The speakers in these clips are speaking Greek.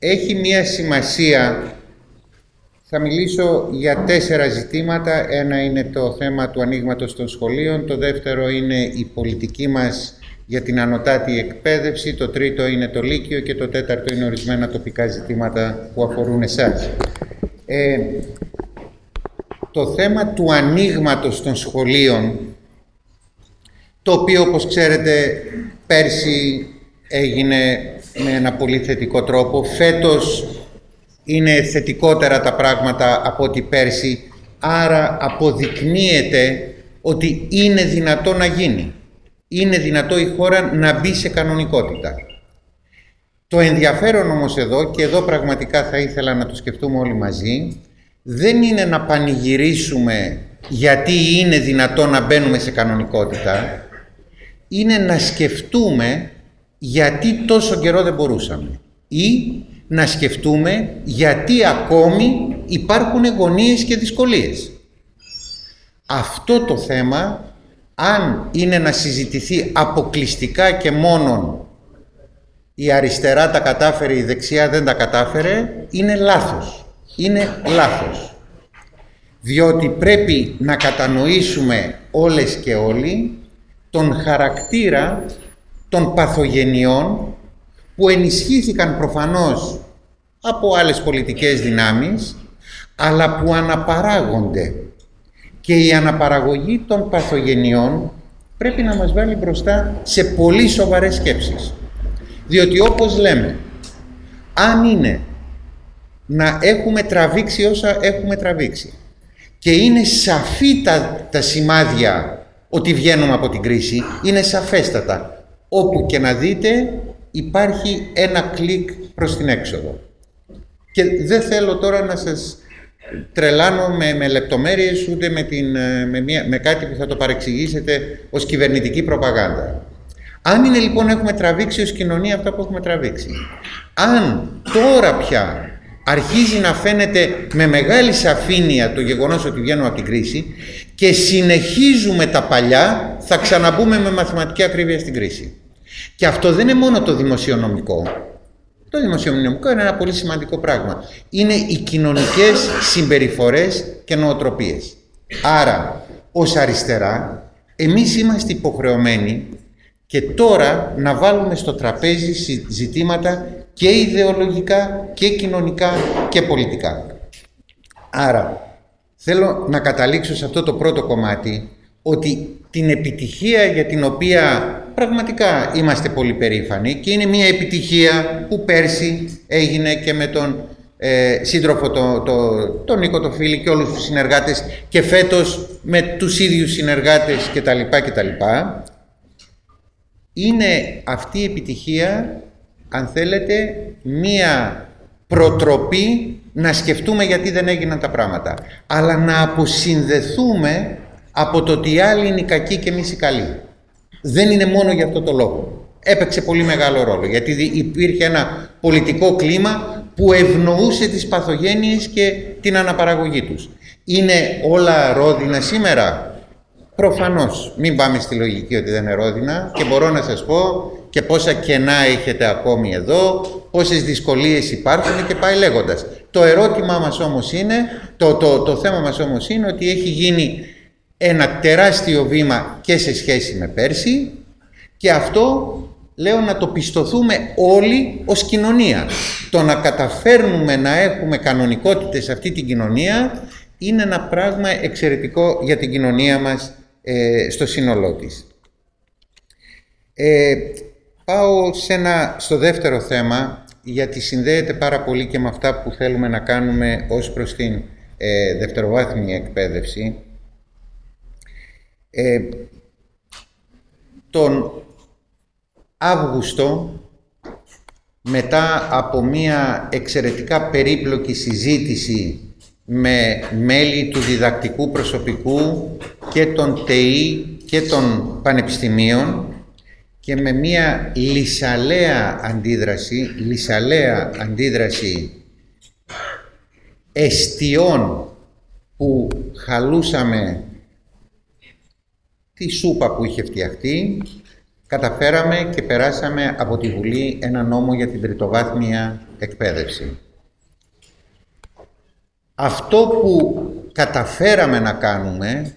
Έχει μία σημασία, θα μιλήσω για τέσσερα ζητήματα. Ένα είναι το θέμα του ανοίγματο των σχολείων, το δεύτερο είναι η πολιτική μας για την ανωτάτη εκπαίδευση, το τρίτο είναι το Λύκειο και το τέταρτο είναι ορισμένα τοπικά ζητήματα που αφορούν εσάς. Ε, το θέμα του ανοίγματος των σχολείων, το οποίο όπως ξέρετε πέρσι έγινε με ένα πολύ θετικό τρόπο. Φέτος είναι θετικότερα τα πράγματα από ό,τι πέρσι, άρα αποδεικνύεται ότι είναι δυνατό να γίνει. Είναι δυνατό η χώρα να μπει σε κανονικότητα. Το ενδιαφέρον όμως εδώ, και εδώ πραγματικά θα ήθελα να το σκεφτούμε όλοι μαζί, δεν είναι να πανηγυρίσουμε γιατί είναι δυνατό να μπαίνουμε σε κανονικότητα, είναι να σκεφτούμε γιατί τόσο καιρό δεν μπορούσαμε ή να σκεφτούμε γιατί ακόμη υπάρχουν γωνίες και δυσκολίες. Αυτό το θέμα, αν είναι να συζητηθεί αποκλειστικά και μόνον η αριστερά τα κατάφερε, η δεξιά δεν τα κατάφερε, είναι λάθος. Είναι λάθος. Διότι πρέπει να κατανοήσουμε όλες και όλοι τον χαρακτήρα των παθογενειών που ενισχύθηκαν προφανώς από άλλες πολιτικές δυνάμεις αλλά που αναπαράγονται και η αναπαραγωγή των παθογενειών πρέπει να μας βάλει μπροστά σε πολύ σοβαρές σκέψεις. Διότι όπως λέμε, αν είναι να έχουμε τραβήξει όσα έχουμε τραβήξει και είναι σαφή τα, τα σημάδια ότι βγαίνουμε από την κρίση, είναι σαφέστατα όπου και να δείτε υπάρχει ένα κλικ προς την έξοδο. Και δεν θέλω τώρα να σας τρελάνω με, με λεπτομέρειες ούτε με, την, με, μια, με κάτι που θα το παρεξηγήσετε ως κυβερνητική προπαγάνδα. Αν είναι λοιπόν έχουμε τραβήξει ως κοινωνία αυτά που έχουμε τραβήξει. Αν τώρα πια αρχίζει να φαίνεται με μεγάλη σαφήνεια το γεγονός ότι βγαίνουμε από την κρίση και συνεχίζουμε τα παλιά, θα ξαναμπούμε με μαθηματική ακρίβεια στην κρίση. Και αυτό δεν είναι μόνο το δημοσιονομικό. Το δημοσιονομικό είναι ένα πολύ σημαντικό πράγμα. Είναι οι κοινωνικές συμπεριφορές και νοοτροπίες. Άρα, ως αριστερά, εμείς είμαστε υποχρεωμένοι και τώρα να βάλουμε στο τραπέζι ζητήματα και ιδεολογικά και κοινωνικά και πολιτικά. Άρα, θέλω να καταλήξω σε αυτό το πρώτο κομμάτι ότι την επιτυχία για την οποία πραγματικά είμαστε πολύ περήφανοι και είναι μια επιτυχία που πέρσι έγινε και με τον ε, σύντροφο το, το, τον Νίκο το Φίλη και όλους τους συνεργάτες και φέτος με τους ίδιους συνεργάτες κτλ. κτλ. Είναι αυτή η επιτυχία, αν θέλετε, μία προτροπή να σκεφτούμε γιατί δεν έγιναν τα πράγματα. Αλλά να αποσυνδεθούμε από το ότι οι άλλοι είναι οι κακοί και εμείς οι καλοί. Δεν είναι μόνο για αυτό το λόγο. Έπαιξε πολύ μεγάλο ρόλο, γιατί υπήρχε ένα πολιτικό κλίμα που ευνοούσε τις παθογένειες και την αναπαραγωγή τους. Είναι όλα ρόδινα σήμερα; Προφανώς, μην πάμε στη λογική ότι δεν είναι ρόδινα και μπορώ να σας πω και πόσα κενά έχετε ακόμη εδώ, πόσες δυσκολίες υπάρχουν και πάει λέγοντας. Το ερώτημά μας όμως είναι, το, το, το θέμα μας όμως είναι ότι έχει γίνει ένα τεράστιο βήμα και σε σχέση με πέρσι και αυτό λέω να το πιστοθούμε όλοι ως κοινωνία. Το να καταφέρνουμε να έχουμε κανονικότητες σε αυτή την κοινωνία είναι ένα πράγμα εξαιρετικό για την κοινωνία μας ε, στο σύνολό της. Ε, πάω σε ένα, στο δεύτερο θέμα, γιατί συνδέεται πάρα πολύ και με αυτά που θέλουμε να κάνουμε ως προς την ε, δευτεροβάθμια εκπαίδευση. Ε, τον Αύγουστο, μετά από μία εξαιρετικά περίπλοκη συζήτηση με μέλη του διδακτικού προσωπικού και των ΤΕΗ και των πανεπιστημίων και με μία λυσαλέα αντίδραση, λυσαλέα αντίδραση εστιών που χαλούσαμε τη σούπα που είχε φτιαχτεί, καταφέραμε και περάσαμε από τη Βουλή ένα νόμο για την τριτοβάθμια εκπαίδευση. Αυτό που καταφέραμε να κάνουμε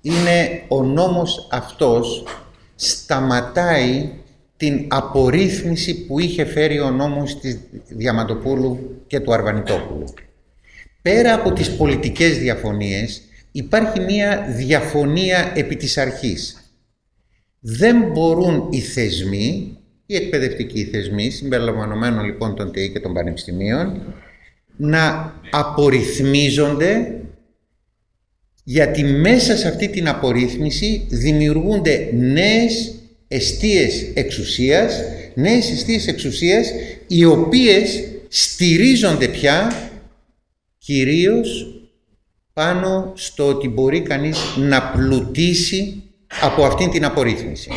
είναι ο νόμος αυτός σταματάει την απορρίθμιση που είχε φέρει ο νόμος της Διαμαντοπούλου και του Αρβανιτόπουλου. Πέρα από τις πολιτικές διαφωνίες υπάρχει μία διαφωνία επί της αρχής. Δεν μπορούν οι θεσμοί, οι εκπαιδευτικοί θεσμοί, συμπεριλαμβανομένων λοιπόν των ΤΕΙ και των πανεπιστημίων, να απορριθμίζονται γιατί μέσα σε αυτή την απορρίθμιση δημιουργούνται νέες εστίες εξουσίας, νέες εστίες εξουσίας οι οποίες στηρίζονται πια κυρίως πάνω στο ότι μπορεί κανείς να πλουτίσει από αυτήν την απορρίθμιση.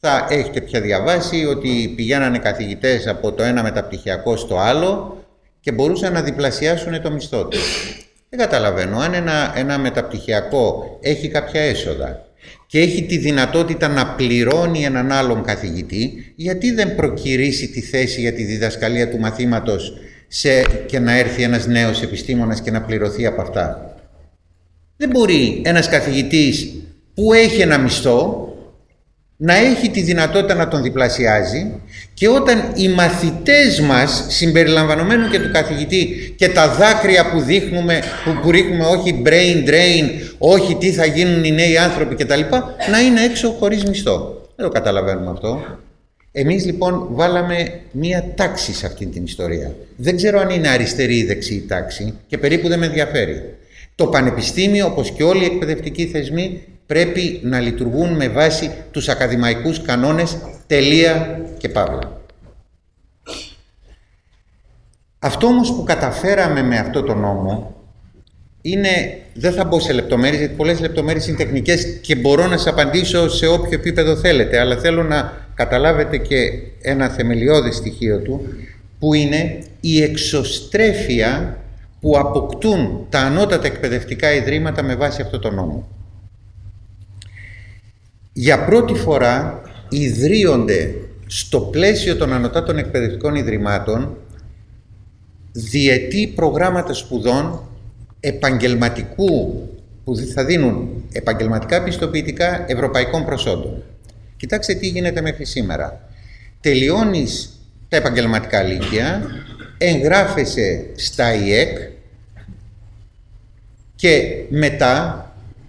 Θα έχετε πια διαβάσει ότι πηγαίνανε καθηγητές από το ένα μεταπτυχιακό στο άλλο και μπορούσαν να διπλασιάσουν το μισθό τους. Δεν καταλαβαίνω. Αν ένα, ένα μεταπτυχιακό έχει κάποια έσοδα και έχει τη δυνατότητα να πληρώνει έναν άλλον καθηγητή, γιατί δεν προκυρήσει τη θέση για τη διδασκαλία του μαθήματος σε, και να έρθει ένας νέος επιστήμονας και να πληρωθεί από αυτά. Δεν μπορεί ένας καθηγητής που έχει ένα μισθό να έχει τη δυνατότητα να τον διπλασιάζει και όταν οι μαθητές μας, συμπεριλαμβανομένου και του καθηγητή και τα δάκρυα που δείχνουμε, που, που ρίχνουμε όχι brain drain, όχι τι θα γίνουν οι νέοι άνθρωποι κτλ, να είναι έξω χωρίς μισθό. Δεν το καταλαβαίνουμε αυτό. Εμείς λοιπόν βάλαμε μία τάξη σε αυτή την ιστορία. Δεν ξέρω αν είναι αριστερή ή δεξί τάξη και περίπου δεν με ενδιαφέρει. Το πανεπιστήμιο, όπως και όλοι οι εκπαιδευτικοί θεσμοί, πρέπει να λειτουργούν με βάση τους ακαδημαϊκούς κανόνες τελεία και παύλα. Αυτό όμως που καταφέραμε με αυτό το νόμο είναι, δεν θα μπω σε λεπτομέρειες, γιατί πολλές λεπτομέρειες είναι τεχνικές και μπορώ να σας απαντήσω σε όποιο επίπεδο θέλετε, αλλά θέλω να καταλάβετε και ένα θεμελιώδη στοιχείο του, που είναι η εξωστρέφεια που αποκτούν τα ανώτατα εκπαιδευτικά ιδρύματα με βάση αυτό το νόμο. Για πρώτη φορά ιδρύονται στο πλαίσιο των ανωτάτων εκπαιδευτικών ιδρυμάτων διετή προγράμματα σπουδών επαγγελματικού που θα δίνουν επαγγελματικά πιστοποιητικά ευρωπαϊκών προσόντων. Κοιτάξτε τι γίνεται μέχρι σήμερα. Τελειώνεις τα επαγγελματικά λύκεια, εγγράφεσαι στα ΙΕΚ και μετά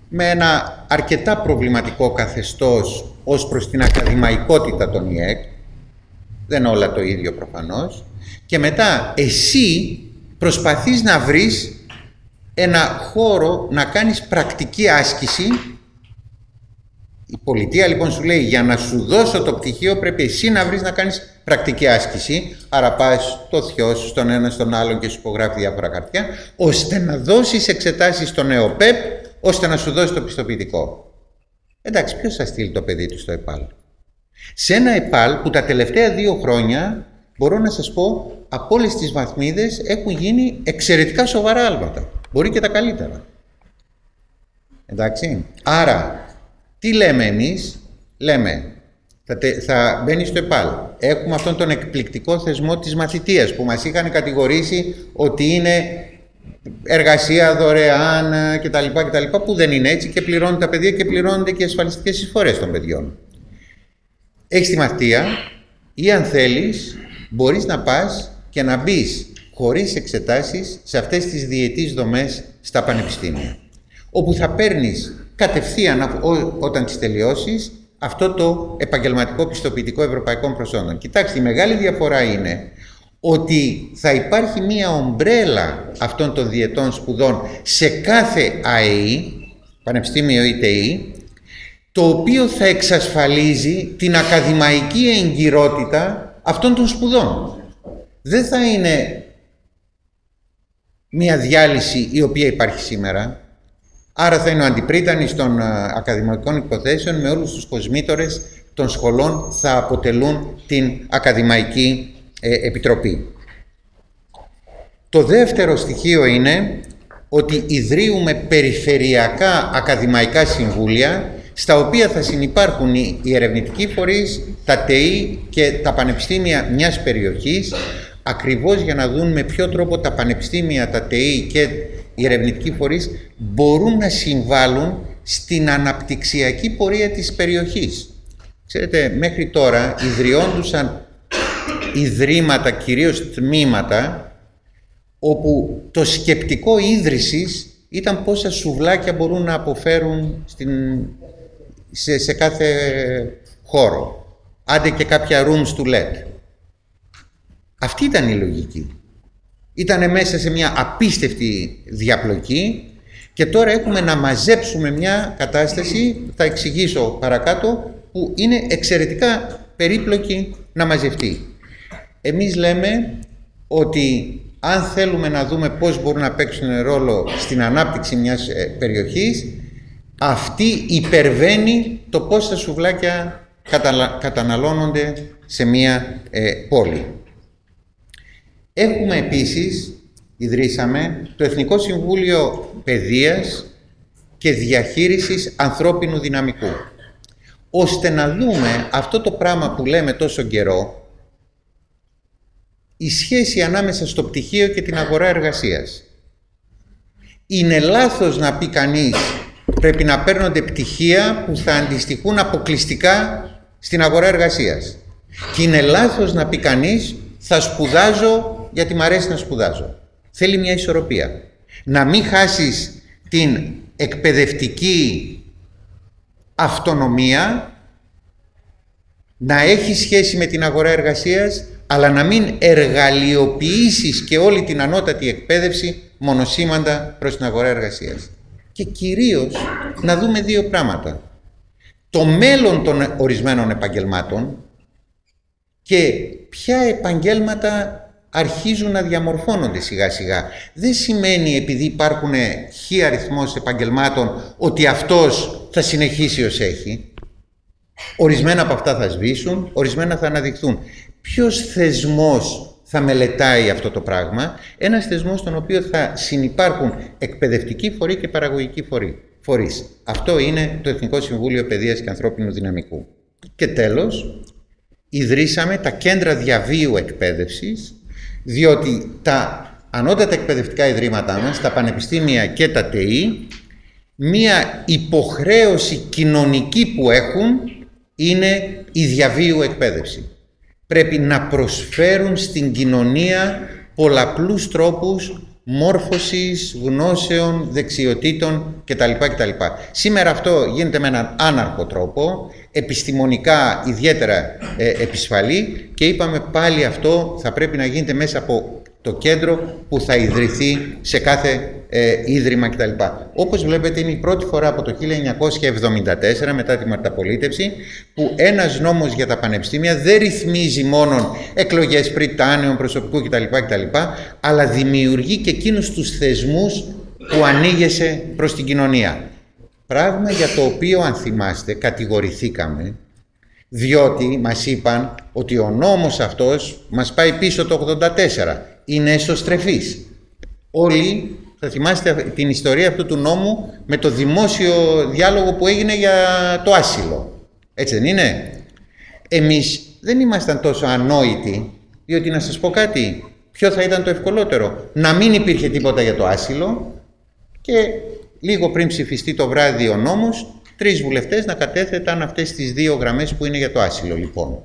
με ένα αρκετά προβληματικό καθεστώς ως προς την ακαδημαϊκότητα των ΙΕΚ, δεν όλα το ίδιο προφανώς, και μετά εσύ προσπαθείς να βρεις ένα χώρο να κάνεις πρακτική άσκηση η πολιτεία λοιπόν σου λέει για να σου δώσω το πτυχίο πρέπει εσύ να βρεις να κάνεις πρακτική άσκηση άρα πας το θειό σου στον ένα στον άλλον και σου υπογράφει διάφορα χαρτιά ώστε να δώσεις εξετάσεις στον ΕΟΠΕΠ ώστε να σου δώσει το πιστοποιητικό. Εντάξει, ποιος θα στείλει το παιδί του στο ΕΠΑΛ; Σε ένα ΕΠΑΛ που τα τελευταία δύο χρόνια, μπορώ να σας πω, από όλες τις βαθμίδες έχουν γίνει εξαιρετικά σοβαρά άλματα. Μπορεί και τα καλύτερα. Εντάξει. Άρα, τι λέμε εμείς, λέμε, θα, θα μπαίνει στο ΕΠΑΛ. Έχουμε αυτόν τον εκπληκτικό θεσμό της μαθητείας που μας είχαν κατηγορήσει ότι είναι εργασία δωρεάν κτλ, κτλ. που δεν είναι έτσι και πληρώνουν τα παιδιά και πληρώνονται και ασφαλιστικές εισφορές των παιδιών. Έχεις τη μαθητεία ή αν θέλεις μπορείς να πας και να μπεις χωρίς εξετάσεις σε αυτές τις διετής δομές στα πανεπιστήμια όπου θα παίρνεις κατευθείαν όταν τις τελειώσεις αυτό το επαγγελματικό πιστοποιητικό ευρωπαϊκών προσόντων. Κοιτάξτε, η μεγάλη διαφορά είναι ότι θα υπάρχει μία ομπρέλα αυτών των διετών σπουδών σε κάθε ΑΕΗ, Πανεπιστήμιο ή ΤΕΗ, το οποίο θα εξασφαλίζει την ακαδημαϊκή εγκυρότητα αυτών των σπουδών. Δεν θα είναι μία διάλυση η οποία υπάρχει σήμερα, άρα θα είναι ο αντιπρίτανης των ε, ακαδημαϊκών υποθέσεων με όλους τους κοσμήτορες των σχολών θα αποτελούν την ακαδημαϊκή ε, επιτροπή. Το δεύτερο στοιχείο είναι ότι ιδρύουμε περιφερειακά ακαδημαϊκά συμβούλια στα οποία θα συνεπάρχουν οι ερευνητικοί φορείς, τα ΤΕΗ και τα πανεπιστήμια μιας περιοχής, ακριβώς για να δουν με ποιο τρόπο τα πανεπιστήμια, τα ΤΕΗ και οι ερευνητικοί φορείς μπορούν να συμβάλλουν στην αναπτυξιακή πορεία της περιοχής. Ξέρετε, μέχρι τώρα ιδρυόντουσαν ιδρύματα, κυρίως τμήματα, όπου το σκεπτικό ίδρυσης ήταν πόσα σουβλάκια μπορούν να αποφέρουν στην, σε, σε κάθε χώρο. Άντε και κάποια rooms to let. Αυτή ήταν η λογική. Ήτανε μέσα σε μια απίστευτη διαπλοκή και τώρα έχουμε να μαζέψουμε μια κατάσταση, θα εξηγήσω παρακάτω, που είναι εξαιρετικά περίπλοκη να μαζευτεί. Εμείς λέμε ότι αν θέλουμε να δούμε πώς μπορούν να παίξουν ρόλο στην ανάπτυξη μιας ε, περιοχής, αυτή υπερβαίνει το πόσα σουβλάκια καταναλώνονται σε μια ε, πόλη. Έχουμε επίσης, ιδρύσαμε, το Εθνικό Συμβούλιο Παιδείας και Διαχείρισης Ανθρώπινου Δυναμικού, ώστε να δούμε αυτό το πράγμα που λέμε τόσο καιρό, η σχέση ανάμεσα στο πτυχίο και την αγορά εργασίας. Είναι λάθος να πει κανείς πρέπει να παίρνονται πτυχία που θα αντιστοιχούν αποκλειστικά στην αγορά εργασίας. Και είναι λάθος να πει κανείς θα σπουδάζω γιατί μου αρέσει να σπουδάζω. Θέλει μια ισορροπία. Να μην χάσεις την εκπαιδευτική αυτονομία, να έχεις σχέση με την αγορά εργασίας, αλλά να μην εργαλειοποιήσεις και όλη την ανώτατη εκπαίδευση μονοσήμαντα προς την αγορά εργασίας. Και κυρίως να δούμε δύο πράγματα. Το μέλλον των ορισμένων επαγγελμάτων και ποια επαγγέλματα αρχίζουν να διαμορφώνονται σιγά σιγά. Δεν σημαίνει επειδή υπάρχουν χι αριθμός επαγγελμάτων ότι αυτός θα συνεχίσει ως έχει. Ορισμένα από αυτά θα σβήσουν, ορισμένα θα αναδειχθούν. Ποιος θεσμός θα μελετάει αυτό το πράγμα, ένας θεσμός στον οποίο θα συνεπάρχουν εκπαιδευτικοί φορεί και παραγωγικοί φορεί, φορείς. Αυτό είναι το Εθνικό Συμβούλιο Παιδείας και Ανθρώπινου Δυναμικού. Και τέλος, ιδρύσαμε τα κέντρα διαβίου εκπαίδευσης, διότι τα ανώτατα εκπαιδευτικά ιδρύματά μας, τα πανεπιστήμια και τα ΤΕΗ, μία υποχρέωση κοινωνική που έχουν είναι η διαβίου εκπαίδευση. Πρέπει να προσφέρουν στην κοινωνία πολλαπλούς τρόπους μόρφωσης, γνώσεων, δεξιοτήτων κτλ. κτλ. Σήμερα αυτό γίνεται με έναν άναρχο τρόπο, επιστημονικά ιδιαίτερα ε, επισφαλή και είπαμε πάλι αυτό θα πρέπει να γίνεται μέσα από το κέντρο που θα ιδρυθεί σε κάθε ε, ίδρυμα κτλ. Όπως βλέπετε είναι η πρώτη φορά από το 1974 μετά τη μαρταπολίτευση που ένας νόμος για τα πανεπιστήμια δεν ρυθμίζει μόνο εκλογές πριτάνεων, προσωπικού κτλ, κτλ αλλά δημιουργεί και εκείνους τους θεσμούς που ανοίγεσαι προς την κοινωνία. Πράγμα για το οποίο αν θυμάστε κατηγορηθήκαμε διότι μας είπαν ότι ο νόμος αυτός μας πάει πίσω το 84 είναι εσωστρεφής. Όλοι θα θυμάστε την ιστορία αυτού του νόμου με το δημόσιο διάλογο που έγινε για το άσυλο. Έτσι δεν είναι; Εμείς δεν ήμασταν τόσο ανόητοι, διότι να σας πω κάτι, ποιο θα ήταν το ευκολότερο. Να μην υπήρχε τίποτα για το άσυλο και λίγο πριν ψηφιστεί το βράδυ ο νόμος, τρεις βουλευτές να κατέθεταν αυτές τις δύο γραμμές που είναι για το άσυλο λοιπόν.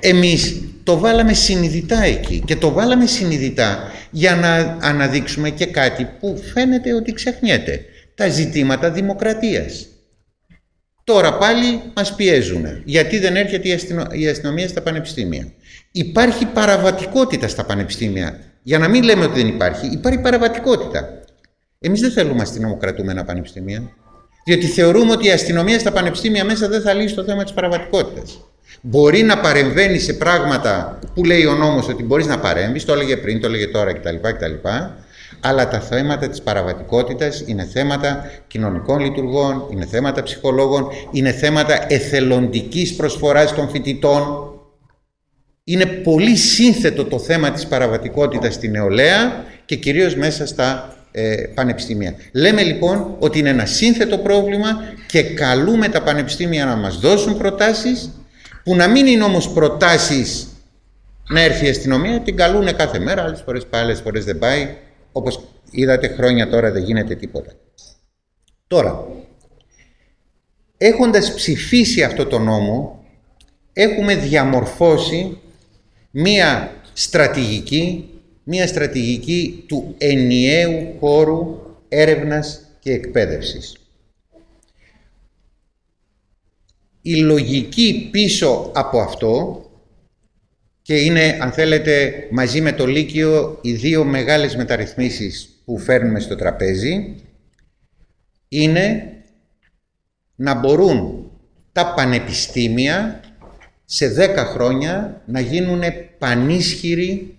Εμείς το βάλαμε συνειδητά εκεί και το βάλαμε συνειδητά για να αναδείξουμε και κάτι που φαίνεται ότι ξεχνιέται. Τα ζητήματα δημοκρατίας. Τώρα πάλι μας πιέζουν. Γιατί δεν έρχεται η, αστυνομία στα πανεπιστήμια. Υπάρχει παραβατικότητα στα πανεπιστήμια. Για να μην λέμε ότι δεν υπάρχει, υπάρχει παραβατικότητα. Εμείς δεν θέλουμε αστυνομοκρατούμενα πανεπιστήμια. Διότι θεωρούμε ότι η αστυνομία στα πανεπιστήμια μέσα δεν θα λύσει το θέμα της παραβατικότητας. Μπορεί να παρεμβαίνει σε πράγματα που λέει ο νόμος ότι μπορείς να παρέμβεις, το έλεγε πριν, το έλεγε τώρα κτλ. κτλ αλλά τα θέματα της παραβατικότητας είναι θέματα κοινωνικών λειτουργών, είναι θέματα ψυχολόγων, είναι θέματα εθελοντικής προσφοράς των φοιτητών. Είναι πολύ σύνθετο το θέμα της παραβατικότητας στην νεολαία και κυρίως μέσα στα ε, πανεπιστήμια. Λέμε λοιπόν ότι είναι ένα σύνθετο πρόβλημα και καλούμε τα πανεπιστήμια να μας δώσουν προτάσεις που να μην είναι όμως προτάσεις να έρθει η αστυνομία, την καλούν κάθε μέρα, άλλες φορές πάει, άλλες φορές δεν πάει, όπως είδατε χρόνια τώρα δεν γίνεται τίποτα. Τώρα, έχοντας ψηφίσει αυτό το νόμο, έχουμε διαμορφώσει μία στρατηγική, μία στρατηγική του ενιαίου χώρου έρευνας και εκπαίδευσης. Η λογική πίσω από αυτό και είναι, αν θέλετε, μαζί με το Λύκειο οι δύο μεγάλες μεταρρυθμίσεις που φέρνουμε στο τραπέζι είναι να μπορούν τα πανεπιστήμια σε 10 χρόνια να γίνουν πανίσχυροι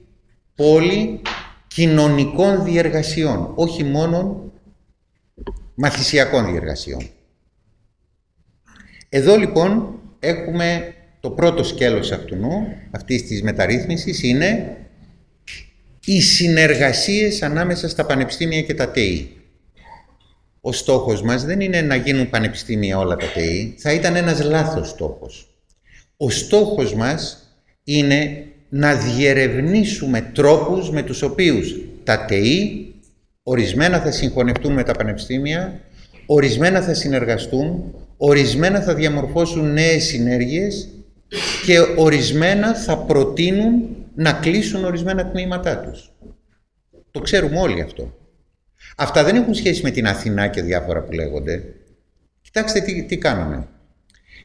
πόλη κοινωνικών διεργασιών, όχι μόνο μαθησιακών διεργασιών. Εδώ λοιπόν έχουμε το πρώτο σκέλος αυτού αυτής της μεταρρύθμισης είναι οι συνεργασίες ανάμεσα στα πανεπιστήμια και τα ΤΕΗ. Ο στόχος μας δεν είναι να γίνουν πανεπιστήμια όλα τα ΤΕΗ, θα ήταν ένας λάθος στόχος. Ο στόχος μας είναι να διερευνήσουμε τρόπους με τους οποίους τα ΤΕΗ ορισμένα θα συγχωνευτούν με τα πανεπιστήμια, ορισμένα θα συνεργαστούν, ορισμένα θα διαμορφώσουν νέες συνέργειες και ορισμένα θα προτείνουν να κλείσουν ορισμένα τμήματά τους. Το ξέρουμε όλοι αυτό. Αυτά δεν έχουν σχέση με την Αθηνά και διάφορα που λέγονται. Κοιτάξτε τι, τι κάναμε.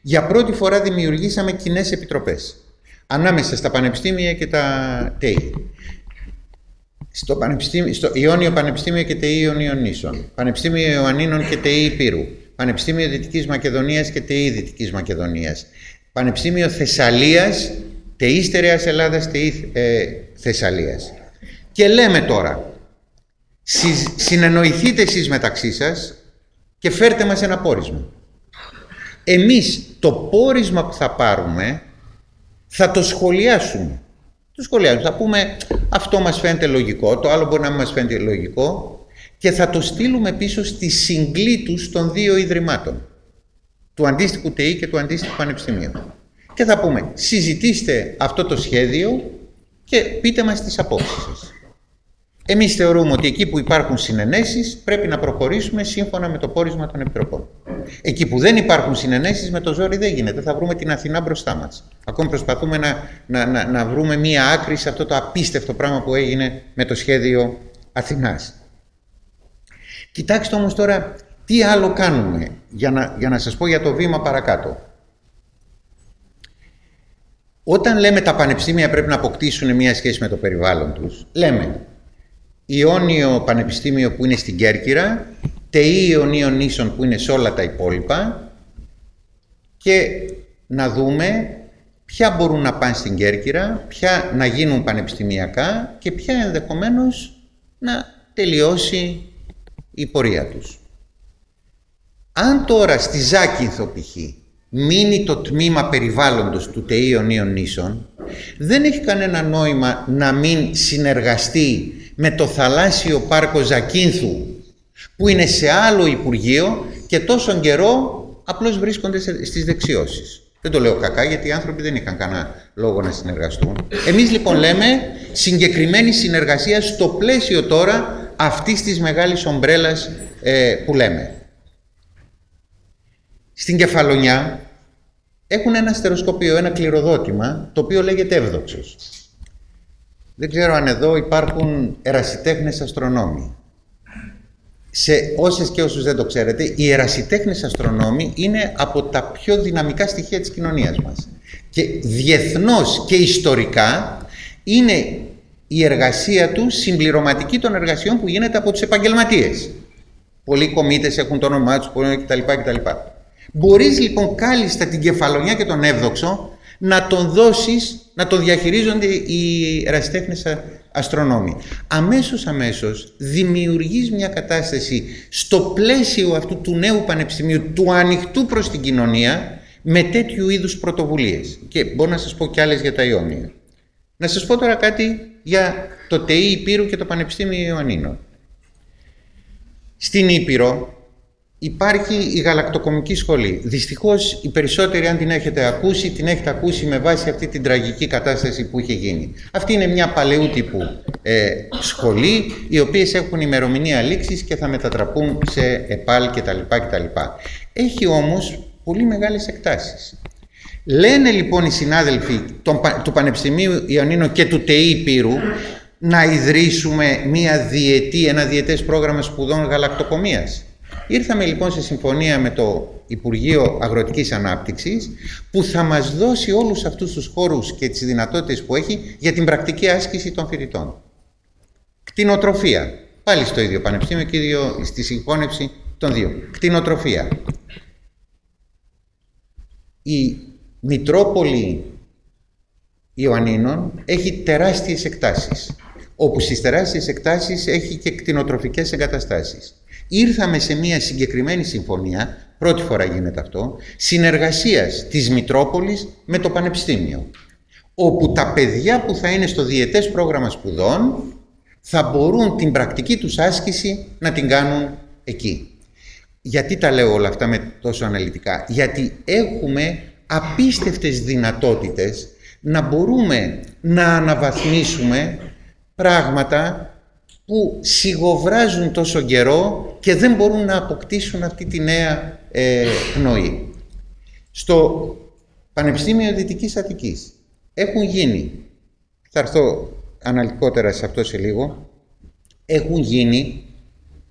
Για πρώτη φορά δημιουργήσαμε κοινές επιτροπές ανάμεσα στα πανεπιστήμια και τα ΤΕΙ. Στο, πανεπιστήμιο, στο Ιόνιο Πανεπιστήμιο και ΤΕΙ Ιωνίων Νήσων, Πανεπιστήμιο Ιωαννίνων και ΤΕΙ Υπήρου, Πανεπιστήμιο Δυτικής Μακεδονίας και ΤΕΙ Δυτικής Μακεδονίας, Πανεπιστήμιο Θεσσαλίας, ΤΕΙ Στερεάς Ελλάδας, ΤΕΙ ε, Θεσσαλίας. Και λέμε τώρα, συνεννοηθείτε εσείς μεταξύ σας και φέρτε μας ένα πόρισμα. Εμείς το πόρισμα που θα πάρουμε θα το σχολιάσουμε. Το σχολιάσουμε. Θα πούμε αυτό μας φαίνεται λογικό, το άλλο μπορεί να μην μας φαίνεται λογικό και θα το στείλουμε πίσω στη συγκλήτους των δύο ιδρυμάτων του αντίστοιχου ΤΕΗ και του αντίστοιχου Πανεπιστημίου. Και θα πούμε, συζητήστε αυτό το σχέδιο και πείτε μας τις απόψεις σας. Εμείς θεωρούμε ότι εκεί που υπάρχουν συνενέσεις πρέπει να προχωρήσουμε σύμφωνα με το πόρισμα των Επιτροπών. Εκεί που δεν υπάρχουν συνενέσεις με το ζόρι δεν γίνεται. Θα βρούμε την Αθηνά μπροστά μας. Ακόμη προσπαθούμε να, να, να, να βρούμε μία άκρη σε αυτό το απίστευτο πράγμα που έγινε με το σχέδιο Αθηνάς. Κοιτάξτε όμως τώρα τι άλλο κάνουμε για να, για να σας πω για το βήμα παρακάτω. Όταν λέμε τα πανεπιστήμια πρέπει να αποκτήσουν μία σχέση με το περιβάλλον τους, λέμε Ιόνιο Πανεπιστήμιο που είναι στην Κέρκυρα, ΤΕΗ Ιωνίων Νήσων που είναι σε όλα τα υπόλοιπα και να δούμε ποια μπορούν να πάνε στην Κέρκυρα, ποια να γίνουν πανεπιστημιακά και ποια ενδεχομένως να τελειώσει η πορεία τους. Αν τώρα στη Ζάκυνθο π.χ. μείνει το τμήμα περιβάλλοντος του ΤΕΗ Ιωνίων Νήσων, δεν έχει κανένα νόημα να μην συνεργαστεί με το θαλάσσιο πάρκο Ζακίνθου που είναι σε άλλο Υπουργείο και τόσο καιρό απλώς βρίσκονται στις δεξιώσεις. Δεν το λέω κακά γιατί οι άνθρωποι δεν είχαν κανένα λόγο να συνεργαστούν. Εμείς λοιπόν λέμε συγκεκριμένη συνεργασία στο πλαίσιο τώρα αυτής της μεγάλης ομπρέλας ε, που λέμε. Στην Κεφαλονιά έχουν ένα στεροσκοπείο, ένα κληροδότημα, το οποίο λέγεται Εύδοξος. Δεν ξέρω αν εδώ υπάρχουν ερασιτέχνες αστρονόμοι. Σε όσες και όσους δεν το ξέρετε, οι ερασιτέχνες αστρονόμοι είναι από τα πιο δυναμικά στοιχεία της κοινωνίας μας. Και διεθνώς και ιστορικά είναι η εργασία του συμπληρωματική των εργασιών που γίνεται από τους επαγγελματίες. Πολλοί κομίτες έχουν το όνομά τους κτλ. κτλ. Μπορείς λοιπόν κάλλιστα την κεφαλονιά και τον εύδοξο να τον δώσεις, να τον διαχειρίζονται οι ερασιτέχνες αστρονόμοι. Αμέσως, αμέσως δημιουργείς μια κατάσταση στο πλαίσιο αυτού του νέου πανεπιστημίου, του ανοιχτού προς την κοινωνία, με τέτοιου είδους πρωτοβουλίες. Και μπορώ να σας πω κι άλλες για τα Ιόνια. Να σας πω τώρα κάτι για το ΤΕΗ Υπήρου και το Πανεπιστήμιο Ιωαννίνων. Στην Ήπειρο υπάρχει η γαλακτοκομική σχολή. Δυστυχώς οι περισσότεροι αν την έχετε ακούσει, την έχετε ακούσει με βάση αυτή την τραγική κατάσταση που είχε γίνει. Αυτή είναι μια παλαιού τύπου ε, σχολή, οι οποίες έχουν ημερομηνία λήξης και θα μετατραπούν σε ΕΠΑΛ κτλ. κτλ. Έχει όμως πολύ μεγάλες εκτάσεις. Λένε λοιπόν οι συνάδελφοι του Πανεπιστημίου Ιωνίνων και του ΤΕΗ Πύρου να ιδρύσουμε μια διετή, ένα διετές πρόγραμμα σπουδών γαλακτοκομείας. Ήρθαμε λοιπόν σε συμφωνία με το Υπουργείο Αγροτικής Ανάπτυξης που θα μας δώσει όλους αυτούς τους χώρους και τις δυνατότητες που έχει για την πρακτική άσκηση των φοιτητών. Κτηνοτροφία. Πάλι στο ίδιο πανεπιστήμιο και ίδιο στη συγχώνευση των δύο. Κτηνοτροφία. Η Μητρόπολη Ιωαννίνων έχει τεράστιες εκτάσεις, όπου στις τεράστιες εκτάσεις έχει και κτηνοτροφικές εγκαταστάσεις. Ήρθαμε σε μια συγκεκριμένη συμφωνία, πρώτη φορά γίνεται αυτό, συνεργασίας της Μητρόπολης με το Πανεπιστήμιο, όπου τα παιδιά που θα είναι στο διετές πρόγραμμα σπουδών θα μπορούν την πρακτική τους άσκηση να την κάνουν εκεί. Γιατί τα λέω όλα αυτά με τόσο αναλυτικά; Γιατί έχουμε απίστευτες δυνατότητες να μπορούμε να αναβαθμίσουμε πράγματα που σιγοβράζουν τόσο καιρό και δεν μπορούν να αποκτήσουν αυτή τη νέα ε, πνοή. Στο Πανεπιστήμιο Δυτικής Αττικής έχουν γίνει, θα έρθω αναλυτικότερα σε αυτό σε λίγο, έχουν γίνει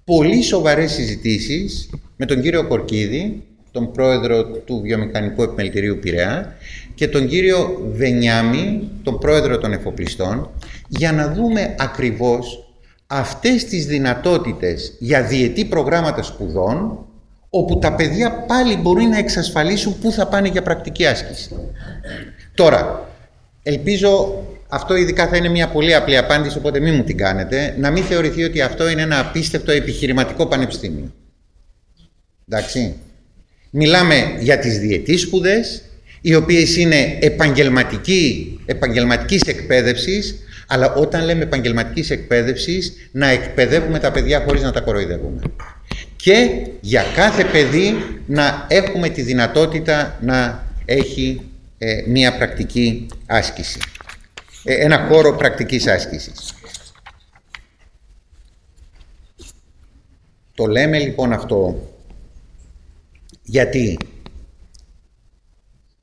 πολύ σοβαρές συζητήσεις με τον κύριο Κορκίδη, τον πρόεδρο του Βιομηχανικού Επιμελητηρίου Πειραιά και τον κύριο Βενιάμι, τον πρόεδρο των εφοπλιστών, για να δούμε ακριβώς αυτές τις δυνατότητες για διετή προγράμματα σπουδών, όπου τα παιδιά πάλι μπορεί να εξασφαλίσουν πού θα πάνε για πρακτική άσκηση. Τώρα, ελπίζω αυτό ειδικά θα είναι μια πολύ απλή απάντηση, οπότε μην μου την κάνετε, να μην θεωρηθεί ότι αυτό είναι ένα απίστευτο επιχειρηματικό πανεπιστήμιο. Εντάξει. Μιλάμε για τις διετής σπουδές, οι οποίες είναι επαγγελματική, επαγγελματικής εκπαίδευσης, αλλά όταν λέμε επαγγελματικής εκπαίδευσης, να εκπαιδεύουμε τα παιδιά χωρίς να τα κοροϊδεύουμε. Και για κάθε παιδί να έχουμε τη δυνατότητα να έχει ε, μία πρακτική άσκηση. Ε, ένα χώρο πρακτικής άσκησης. Το λέμε λοιπόν αυτό γιατί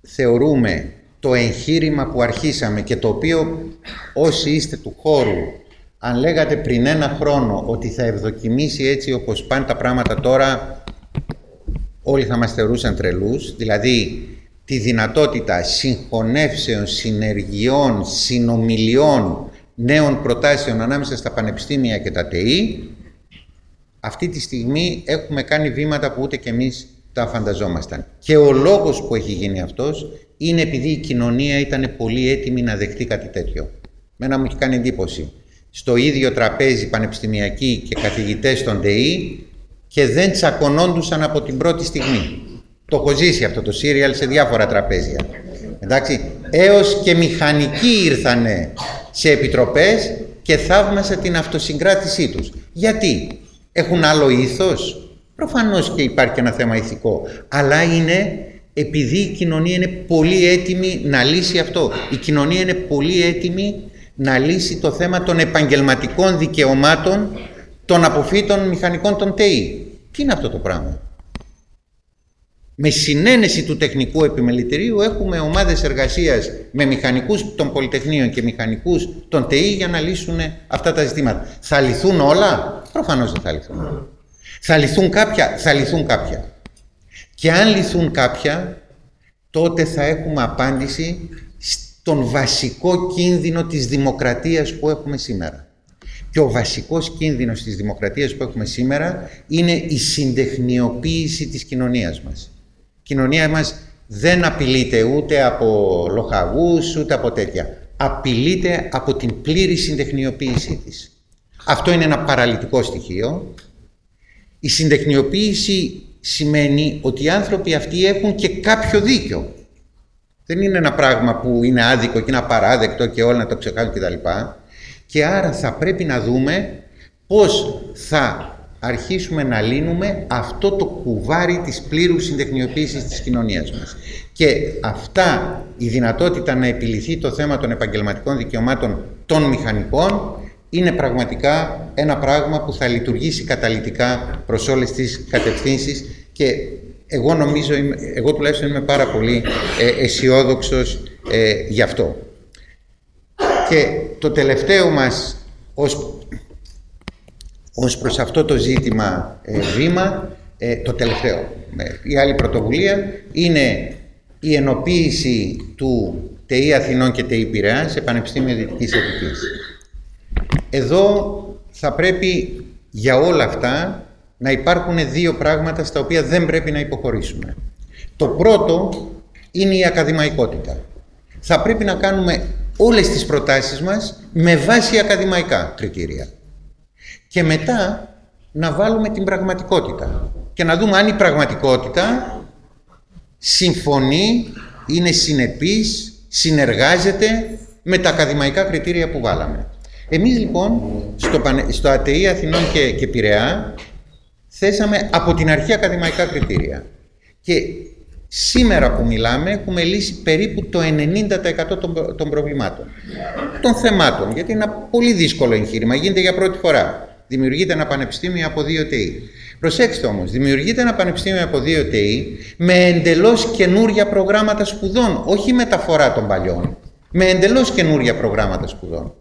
θεωρούμε το εγχείρημα που αρχίσαμε και το οποίο όσοι είστε του χώρου αν λέγατε πριν ένα χρόνο ότι θα ευδοκιμήσει έτσι όπως πάνε τα πράγματα τώρα όλοι θα μας θεωρούσαν τρελούς. Δηλαδή τη δυνατότητα συγχωνεύσεων, συνεργειών, συνομιλιών νέων προτάσεων ανάμεσα στα πανεπιστήμια και τα ΤΕΗ αυτή τη στιγμή έχουμε κάνει βήματα που ούτε και εμείς τα φανταζόμασταν. Και ο λόγος που έχει γίνει αυτός είναι επειδή η κοινωνία ήταν πολύ έτοιμη να δεχτεί κάτι τέτοιο. Μένα μου έχει κάνει εντύπωση. Στο ίδιο τραπέζι πανεπιστημιακοί και καθηγητές των ΔΕΗ και δεν τσακωνόντουσαν από την πρώτη στιγμή. Το έχω ζήσει αυτό το σύριαλ σε διάφορα τραπέζια. Εντάξει, έως και μηχανικοί ήρθανε σε επιτροπές και θαύμασε την αυτοσυγκράτησή τους. Γιατί, έχουν άλλο ήθος, Προφανώς και υπάρχει ένα θέμα ηθικό, αλλά είναι επειδή η κοινωνία είναι πολύ έτοιμη να λύσει αυτό. Η κοινωνία είναι πολύ έτοιμη να λύσει το θέμα των επαγγελματικών δικαιωμάτων των αποφύτων μηχανικών των ΤΕΗ. Τι είναι αυτό το πράγμα; Με συνένεση του τεχνικού επιμελητηρίου έχουμε ομάδες εργασίας με μηχανικούς των πολυτεχνείων και μηχανικούς των ΤΕΗ για να λύσουν αυτά τα ζητήματα. Θα λυθούν όλα; Προφανώς δεν θα λυθούν. Θα λυθούν κάποια, θα λυθούν κάποια. Και αν λυθούν κάποια, τότε θα έχουμε απάντηση στον βασικό κίνδυνο της δημοκρατίας που έχουμε σήμερα. Και ο βασικός κίνδυνος της δημοκρατίας που έχουμε σήμερα είναι η συντεχνιοποίηση της κοινωνίας μας. Η κοινωνία μας δεν απειλείται ούτε από λοχαγούς, ούτε από τέτοια. Απειλείται από την πλήρη συντεχνιοποίησή της. Αυτό είναι ένα παραλυτικό στοιχείο η συντεχνιοποίηση σημαίνει ότι οι άνθρωποι αυτοί έχουν και κάποιο δίκιο. Δεν είναι ένα πράγμα που είναι άδικο και είναι απαράδεκτο και όλα να το ξεχάσουν κτλ. Και άρα θα πρέπει να δούμε πώς θα αρχίσουμε να λύνουμε αυτό το κουβάρι της πλήρους συντεχνιοποίησης της κοινωνίας μας. Και αυτά, η δυνατότητα να επιληθεί το θέμα των επαγγελματικών δικαιωμάτων των μηχανικών, είναι πραγματικά ένα πράγμα που θα λειτουργήσει καταλητικά προς όλες τις κατευθύνσεις και εγώ νομίζω, εγώ τουλάχιστον είμαι πάρα πολύ ε, αισιόδοξος ε, γι' αυτό. Και το τελευταίο μας ως, ως προς αυτό το ζήτημα ε, βήμα, ε, το τελευταίο, ε, η άλλη πρωτοβουλία είναι η ενοποίηση του ΤΕΗ Αθηνών και ΤΕΗ Πειραιάς σε Πανεπιστήμιο Δυτικής Αττικής. Εδώ θα πρέπει για όλα αυτά να υπάρχουν δύο πράγματα στα οποία δεν πρέπει να υποχωρήσουμε. Το πρώτο είναι η ακαδημαϊκότητα. Θα πρέπει να κάνουμε όλες τις προτάσεις μας με βάση ακαδημαϊκά κριτήρια. Και μετά να βάλουμε την πραγματικότητα και να δούμε αν η πραγματικότητα συμφωνεί, είναι συνεπής, συνεργάζεται με τα ακαδημαϊκά κριτήρια που βάλαμε. Εμείς λοιπόν στο, στο ΑΤΕΗ Αθηνών και, και Πειραιά θέσαμε από την αρχή ακαδημαϊκά κριτήρια. Και σήμερα που μιλάμε έχουμε λύσει περίπου το 90% των, των προβλημάτων. Των θεμάτων, γιατί είναι ένα πολύ δύσκολο εγχείρημα, γίνεται για πρώτη φορά. Δημιουργείται ένα πανεπιστήμιο από δύο ΤΕΗ. Προσέξτε όμως, δημιουργείται ένα πανεπιστήμιο από δύο ΤΕΗ με εντελώς καινούρια προγράμματα σπουδών, όχι μεταφορά των παλιών, με εντελώς καινούρια προγράμματα σπουδών.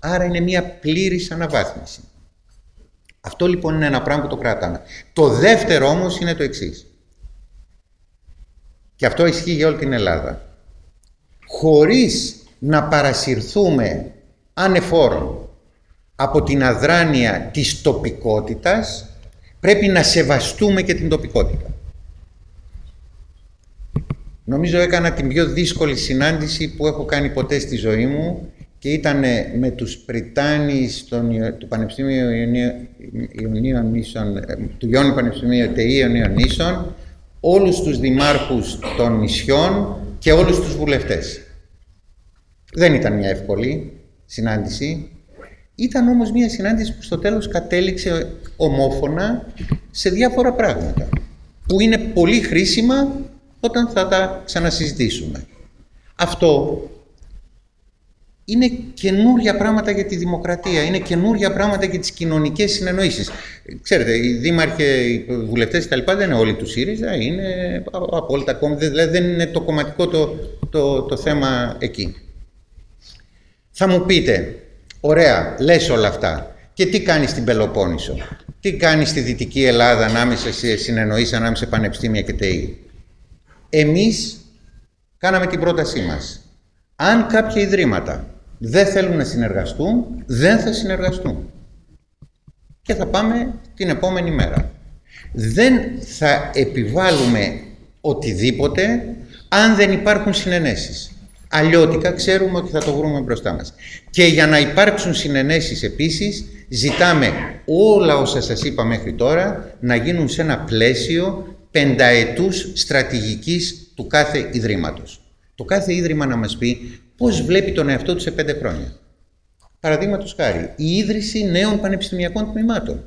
Άρα είναι μια πλήρης αναβάθμιση. Αυτό λοιπόν είναι ένα πράγμα που το κρατάμε. Το δεύτερο όμως είναι το εξής. Και αυτό ισχύει για όλη την Ελλάδα. Χωρίς να παρασυρθούμε ανεφόρον από την αδράνεια της τοπικότητας, πρέπει να σεβαστούμε και την τοπικότητα. Νομίζω έκανα την πιο δύσκολη συνάντηση που έχω κάνει ποτέ στη ζωή μου και ήταν με τους Πριτάνης του Πανεπιστήμιου Ιωνίων Νήσων, ε, του Ιόνιου Πανεπιστημίου ΤΕΗ Ιωνίων Νήσων, όλους τους δημάρχους των νησιών και όλους τους βουλευτές. Δεν ήταν μια εύκολη συνάντηση. Ήταν όμως μια συνάντηση που στο τέλος κατέληξε ομόφωνα σε διάφορα πράγματα που είναι πολύ χρήσιμα όταν θα τα ξανασυζητήσουμε. Αυτό είναι καινούρια πράγματα για τη δημοκρατία, είναι καινούρια πράγματα για τις κοινωνικές συνεννοήσεις. Ξέρετε, οι δήμαρχοι, οι βουλευτές κτλ. δεν είναι όλοι του ΣΥΡΙΖΑ, είναι από όλα τα κόμματα, δηλαδή δεν είναι το κομματικό το, το, το θέμα εκεί. Θα μου πείτε, ωραία, λες όλα αυτά, και τι κάνεις στην Πελοπόννησο, τι κάνεις στη Δυτική Ελλάδα ανάμεσα σε συνεννοήσεις, ανάμεσα σε πανεπιστήμια και ΤΕΗ; Εμείς κάναμε την πρότασή μας. Αν κάποια ιδρύματα δεν θέλουν να συνεργαστούν, δεν θα συνεργαστούν. Και θα πάμε την επόμενη μέρα. Δεν θα επιβάλλουμε οτιδήποτε αν δεν υπάρχουν συνενέσεις. Αλλιώτικα ξέρουμε ότι θα το βρούμε μπροστά μας. Και για να υπάρξουν συνενέσεις επίσης, ζητάμε όλα όσα σας είπα μέχρι τώρα να γίνουν σε ένα πλαίσιο πενταετούς στρατηγικής του κάθε Ιδρύματος. Το κάθε Ίδρυμα να μας πει πώς βλέπει τον εαυτό του σε πέντε χρόνια. Παραδείγματος χάρη, η ίδρυση νέων πανεπιστημιακών τμήματων.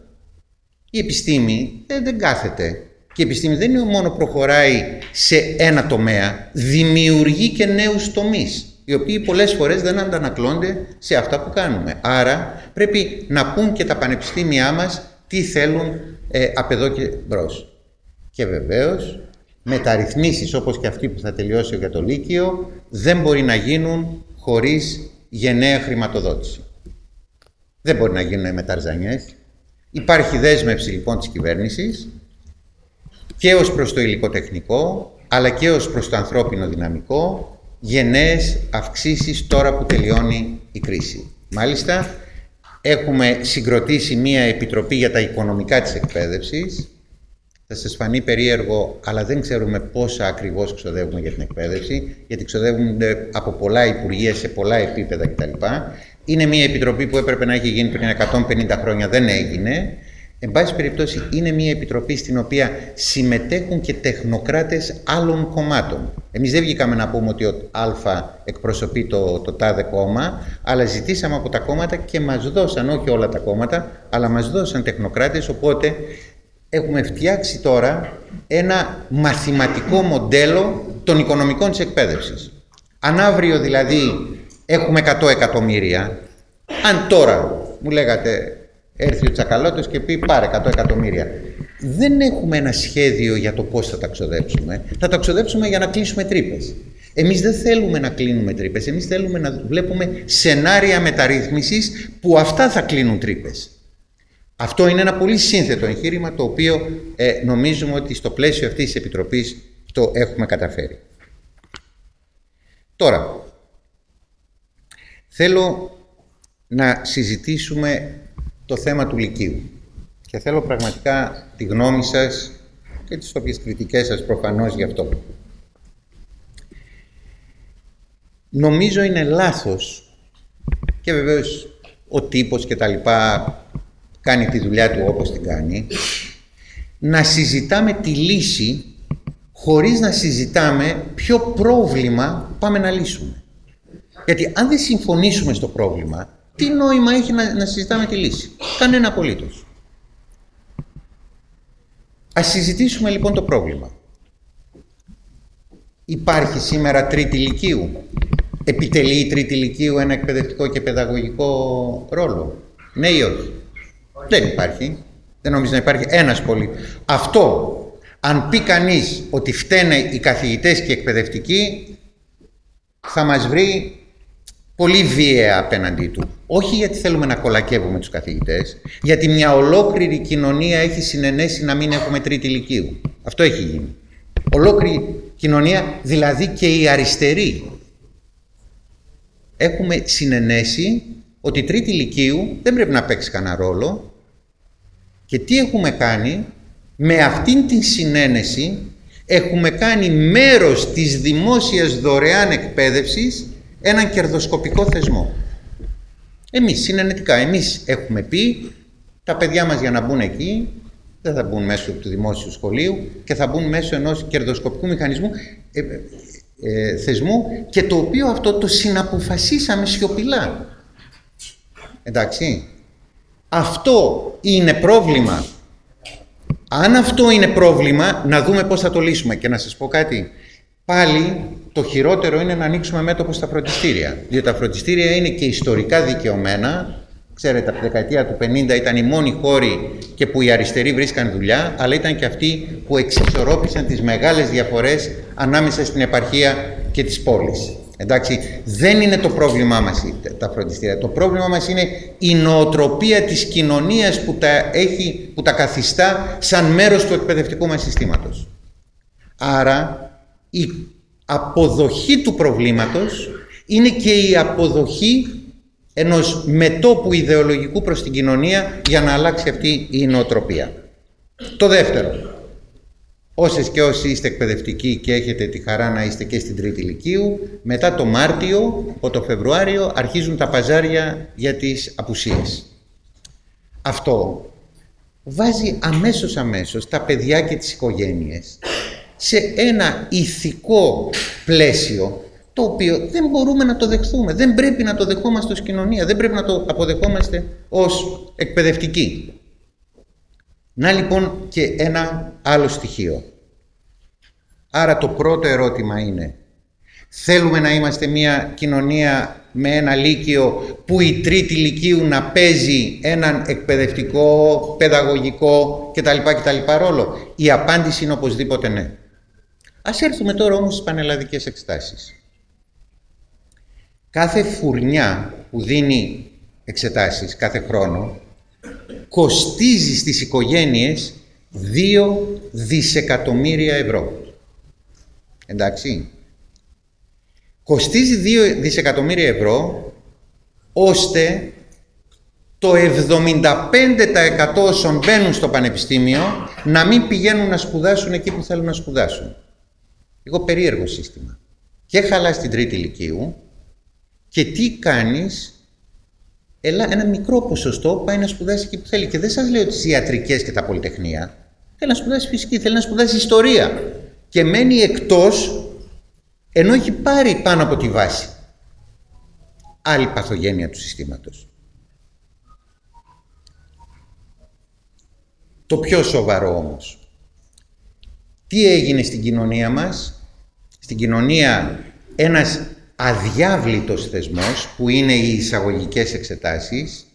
Η επιστήμη δεν, κάθεται. Και η επιστήμη δεν είναι μόνο προχωράει σε ένα τομέα, δημιουργεί και νέους τομείς, οι οποίοι πολλές φορές δεν αντανακλώνται σε αυτά που κάνουμε. Άρα πρέπει να πούν και τα πανεπιστήμια μας τι θέλουν ε, απ' εδώ και μπρος. Και βεβαίως μεταρρυθμίσεις όπως και αυτή που θα τελειώσει για το Λύκειο δεν μπορεί να γίνουν χωρίς γενναία χρηματοδότηση. Δεν μπορεί να γίνουν μεταρζανιές. Υπάρχει δέσμευση λοιπόν της κυβέρνησης και ως προς το υλικοτεχνικό αλλά και ως προς το ανθρώπινο δυναμικό γενναίες αυξήσεις τώρα που τελειώνει η κρίση. Μάλιστα, έχουμε συγκροτήσει μία επιτροπή για τα οικονομικά της εκπαίδευσης θα σας φανεί περίεργο, αλλά δεν ξέρουμε πόσα ακριβώς ξοδεύουμε για την εκπαίδευση, γιατί ξοδεύουμε από πολλά υπουργεία σε πολλά επίπεδα κτλ. Είναι μια επιτροπή που έπρεπε να έχει γίνει πριν 150 χρόνια, δεν έγινε. Εν πάση περιπτώσει, είναι μια επιτροπή στην οποία συμμετέχουν και τεχνοκράτες άλλων κομμάτων. Εμείς δεν βγήκαμε να πούμε ότι ο Α εκπροσωπεί το, το τάδε κόμμα, αλλά ζητήσαμε από τα κόμματα και μας δώσαν, όχι όλα τα κόμματα, αλλά μας δώσαν τεχνοκράτες, οπότε έχουμε φτιάξει τώρα ένα μαθηματικό μοντέλο των οικονομικών της εκπαίδευσης. Αν αύριο δηλαδή έχουμε 100 εκατομμύρια, αν τώρα μου λέγατε έρθει ο Τσακαλώτος και πει πάρε 100 εκατομμύρια. Δεν έχουμε ένα σχέδιο για το πώς θα τα ξοδέψουμε. Θα τα ξοδέψουμε για να κλείσουμε τρύπες. Εμείς δεν θέλουμε να κλείνουμε τρύπες. Εμείς θέλουμε να βλέπουμε σενάρια μεταρρύθμισης που αυτά θα κλείνουν τρύπες. Αυτό είναι ένα πολύ σύνθετο εγχείρημα το οποίο ε, νομίζουμε ότι στο πλαίσιο αυτής της Επιτροπής το έχουμε καταφέρει. Τώρα, θέλω να συζητήσουμε το θέμα του Λυκείου. Και θέλω πραγματικά τη γνώμη σας και τις όποιες κριτικές σας προφανώς γι' αυτό. Νομίζω είναι λάθος και βεβαίως ο τύπος και τα λοιπά κάνει τη δουλειά του όπως την κάνει να συζητάμε τη λύση χωρίς να συζητάμε ποιο πρόβλημα πάμε να λύσουμε. Γιατί αν δεν συμφωνήσουμε στο πρόβλημα, τι νόημα έχει να, να συζητάμε τη λύση; Κανένα απολύτως. Ας συζητήσουμε λοιπόν το πρόβλημα. Υπάρχει σήμερα τρίτη ηλικίου. Επιτελεί η τρίτη ηλικίου ένα εκπαιδευτικό και παιδαγωγικό ρόλο. Ναι ή όχι; Δεν υπάρχει. Δεν νομίζω να υπάρχει ένας πολύ. Αυτό, αν πει κανείς ότι φταίνε οι καθηγητές και οι εκπαιδευτικοί, θα μας βρει πολύ βίαια απέναντί του. Όχι γιατί θέλουμε να κολακεύουμε τους καθηγητές, γιατί μια ολόκληρη κοινωνία έχει συνενέσει να μην έχουμε τρίτη ηλικίου. Αυτό έχει γίνει. Ολόκληρη κοινωνία, δηλαδή και οι αριστεροί. Έχουμε συνενέσει ότι η τρίτη ηλικίου δεν πρέπει να παίξει κανένα ρόλο και τι έχουμε κάνει, με αυτήν την συνένεση έχουμε κάνει μέρος της δημόσιας δωρεάν εκπαίδευσης έναν κερδοσκοπικό θεσμό. Εμείς συνενετικά, εμείς έχουμε πει τα παιδιά μας για να μπουν εκεί δεν θα μπουν μέσω του δημόσιου σχολείου και θα μπουν μέσω ενός κερδοσκοπικού μηχανισμού ε, ε, ε, θεσμού και το οποίο αυτό το συναποφασίσαμε σιωπηλά. Εντάξει. Αυτό είναι πρόβλημα. Αν αυτό είναι πρόβλημα, να δούμε πώς θα το λύσουμε. Και να σας πω κάτι. Πάλι το χειρότερο είναι να ανοίξουμε μέτωπο στα φροντιστήρια. Διότι τα φροντιστήρια είναι και ιστορικά δικαιωμένα. Ξέρετε, από τη δεκαετία του 50 ήταν οι μόνοι χώροι και που οι αριστεροί βρίσκαν δουλειά, αλλά ήταν και αυτοί που εξισορρόπησαν τις μεγάλες διαφορές ανάμεσα στην επαρχία και τις πόλεις. Εντάξει, δεν είναι το πρόβλημά μας τα φροντιστήρια. Το πρόβλημά μας είναι η νοοτροπία της κοινωνίας που τα, έχει, που τα καθιστά σαν μέρος του εκπαιδευτικού μας συστήματος. Άρα η αποδοχή του προβλήματος είναι και η αποδοχή ενός μετόπου ιδεολογικού προς την κοινωνία για να αλλάξει αυτή η νοοτροπία. Το δεύτερο, όσες και όσοι είστε εκπαιδευτικοί και έχετε τη χαρά να είστε και στην τρίτη ηλικίου, μετά το Μάρτιο, από το Φεβρουάριο, αρχίζουν τα παζάρια για τις απουσίες. Αυτό βάζει αμέσως αμέσως τα παιδιά και τις οικογένειες σε ένα ηθικό πλαίσιο το οποίο δεν μπορούμε να το δεχθούμε. Δεν πρέπει να το δεχόμαστε ως κοινωνία, δεν πρέπει να το αποδεχόμαστε ως εκπαιδευτικοί. Να λοιπόν και ένα άλλο στοιχείο. Άρα το πρώτο ερώτημα είναι θέλουμε να είμαστε μια κοινωνία με ένα λύκειο που η τρίτη λυκείου να παίζει έναν εκπαιδευτικό, παιδαγωγικό κτλ. κτλ ρόλο. Η απάντηση είναι οπωσδήποτε ναι. Ας έρθουμε τώρα όμως στις πανελλαδικές εξετάσεις. Κάθε φουρνιά που δίνει εξετάσεις κάθε χρόνο κοστίζει στις οικογένειες 2 δισεκατομμύρια ευρώ. Εντάξει. Κοστίζει 2 δισεκατομμύρια ευρώ ώστε το 75% όσων μπαίνουν στο πανεπιστήμιο να μην πηγαίνουν να σπουδάσουν εκεί που θέλουν να σπουδάσουν. Λίγο περίεργο σύστημα. Και χαλάς την τρίτη ηλικίου και τι κάνεις Έλα, ένα μικρό ποσοστό πάει να σπουδάσει εκεί που θέλει. Και δεν σας λέω τις ιατρικές και τα πολυτεχνία. Θέλει να σπουδάσει φυσική, θέλει να σπουδάσει ιστορία. Και μένει εκτός ενώ έχει πάρει πάνω από τη βάση άλλη παθογένεια του συστήματος. Το πιο σοβαρό όμως. Τι έγινε στην κοινωνία μας; Στην κοινωνία ένας αδιάβλητος θεσμός που είναι οι εισαγωγικές εξετάσεις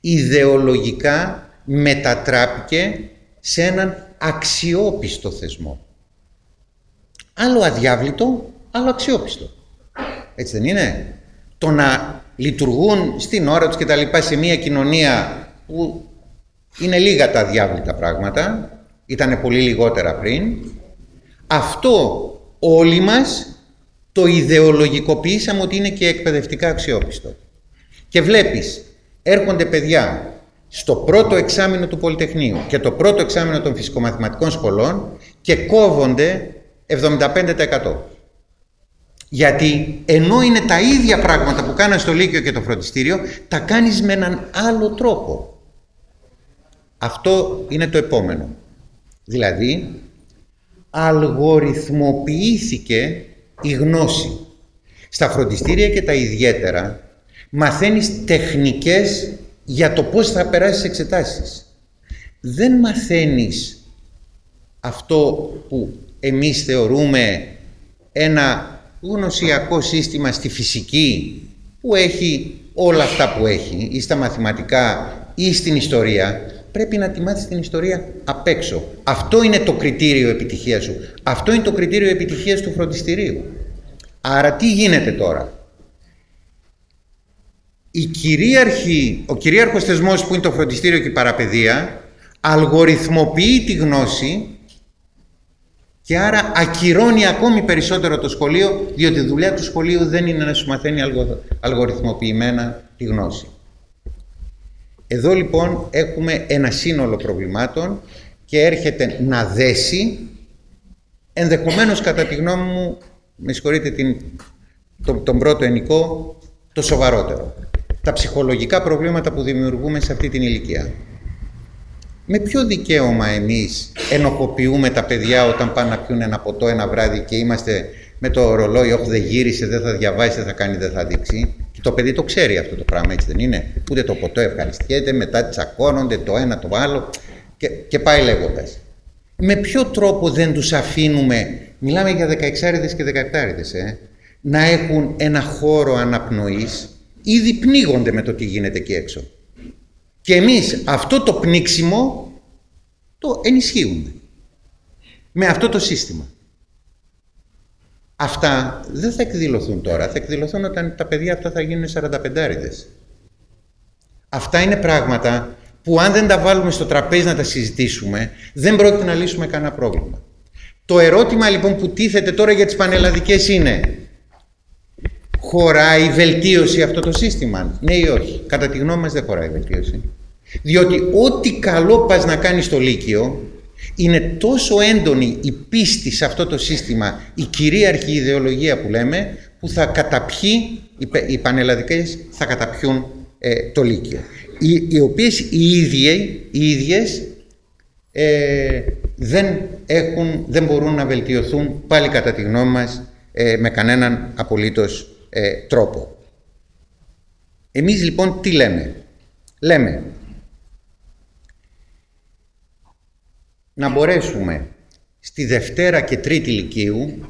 ιδεολογικά μετατράπηκε σε έναν αξιόπιστο θεσμό. Άλλο αδιάβλητο, άλλο αξιόπιστο. Έτσι δεν είναι; Το να λειτουργούν στην ώρα τους και τα λοιπά σε μια κοινωνία που είναι λίγα τα αδιάβλητα πράγματα, ήταν πολύ λιγότερα πριν, αυτό όλοι μας το ιδεολογικοποιήσαμε ότι είναι και εκπαιδευτικά αξιόπιστο. Και βλέπεις, έρχονται παιδιά στο πρώτο εξάμεινο του Πολυτεχνείου και το πρώτο εξάμεινο των φυσικομαθηματικών σχολών και κόβονται 75%. Γιατί ενώ είναι τα ίδια πράγματα που κάνανε στο Λύκειο και το φροντιστήριο, τα κάνεις με έναν άλλο τρόπο. Αυτό είναι το επόμενο. Δηλαδή, αλγοριθμοποιήθηκε η γνώση. Στα φροντιστήρια και τα ιδιαίτερα μαθαίνεις τεχνικές για το πώς θα περάσεις εξετάσεις. Δεν μαθαίνεις αυτό που εμείς θεωρούμε ένα γνωσιακό σύστημα στη φυσική που έχει όλα αυτά που έχει ή στα μαθηματικά ή στην ιστορία πρέπει να τη μάθεις την ιστορία απ' έξω. Αυτό είναι το κριτήριο επιτυχίας σου. Αυτό είναι το κριτήριο επιτυχίας του φροντιστηρίου. Άρα τι γίνεται τώρα; Η κυρίαρχη, ο κυρίαρχος θεσμός που είναι το φροντιστήριο και η παραπαιδεία αλγοριθμοποιεί τη γνώση και άρα ακυρώνει ακόμη περισσότερο το σχολείο, διότι η δουλειά του σχολείου δεν είναι να σου μαθαίνει αλγοριθμοποιημένα τη γνώση. Εδώ λοιπόν έχουμε ένα σύνολο προβλημάτων και έρχεται να δέσει, ενδεχομένως κατά τη γνώμη μου, με συγχωρείτε την, τον, τον πρώτο ενικό, το σοβαρότερο. Τα ψυχολογικά προβλήματα που δημιουργούμε σε αυτή την ηλικία με ποιο δικαίωμα εμείς ενοχοποιούμε τα παιδιά όταν πάνε να πιούν ένα ποτό ένα βράδυ και είμαστε με το ρολόι, όχι δεν γύρισε, δεν θα διαβάσει, δεν θα κάνει, δεν θα δείξει. Και το παιδί το ξέρει αυτό το πράγμα, έτσι δεν είναι; Ούτε το ποτό ευχαριστιέται, μετά τσακώνονται το ένα το άλλο και, και πάει λέγοντας. Με ποιο τρόπο δεν τους αφήνουμε, μιλάμε για 16 και 17 ε, να έχουν ένα χώρο αναπνοής, ήδη πνίγονται με το τι γίνεται εκεί έξω. Και εμείς αυτό το πνίξιμο το ενισχύουμε με αυτό το σύστημα. Αυτά δεν θα εκδηλωθούν τώρα, θα εκδηλωθούν όταν τα παιδιά αυτά θα γίνουν 45 Αυτά είναι πράγματα που αν δεν τα βάλουμε στο τραπέζι να τα συζητήσουμε, δεν πρόκειται να λύσουμε κανένα πρόβλημα. Το ερώτημα λοιπόν που τίθεται τώρα για τις πανελλαδικές είναι χωράει βελτίωση αυτό το σύστημα, ναι ή όχι; Κατά τη γνώμη μας δεν χωράει βελτίωση. Διότι ό,τι καλό πας να κάνεις στο Λύκειο είναι τόσο έντονη η πίστη σε αυτό το σύστημα, η κυρίαρχη ιδεολογία που λέμε, που θα καταπιεί, οι πανελλαδικές θα καταπιούν ε, το Λύκειο. Οι, οι οποίες οι, ίδιοι, οι ίδιες ε, δεν, έχουν, δεν μπορούν να βελτιωθούν πάλι κατά τη γνώμη μας ε, με κανέναν απολύτως τρόπο. Εμείς λοιπόν τι λέμε; Λέμε να μπορέσουμε στη Δευτέρα και Τρίτη Λυκείου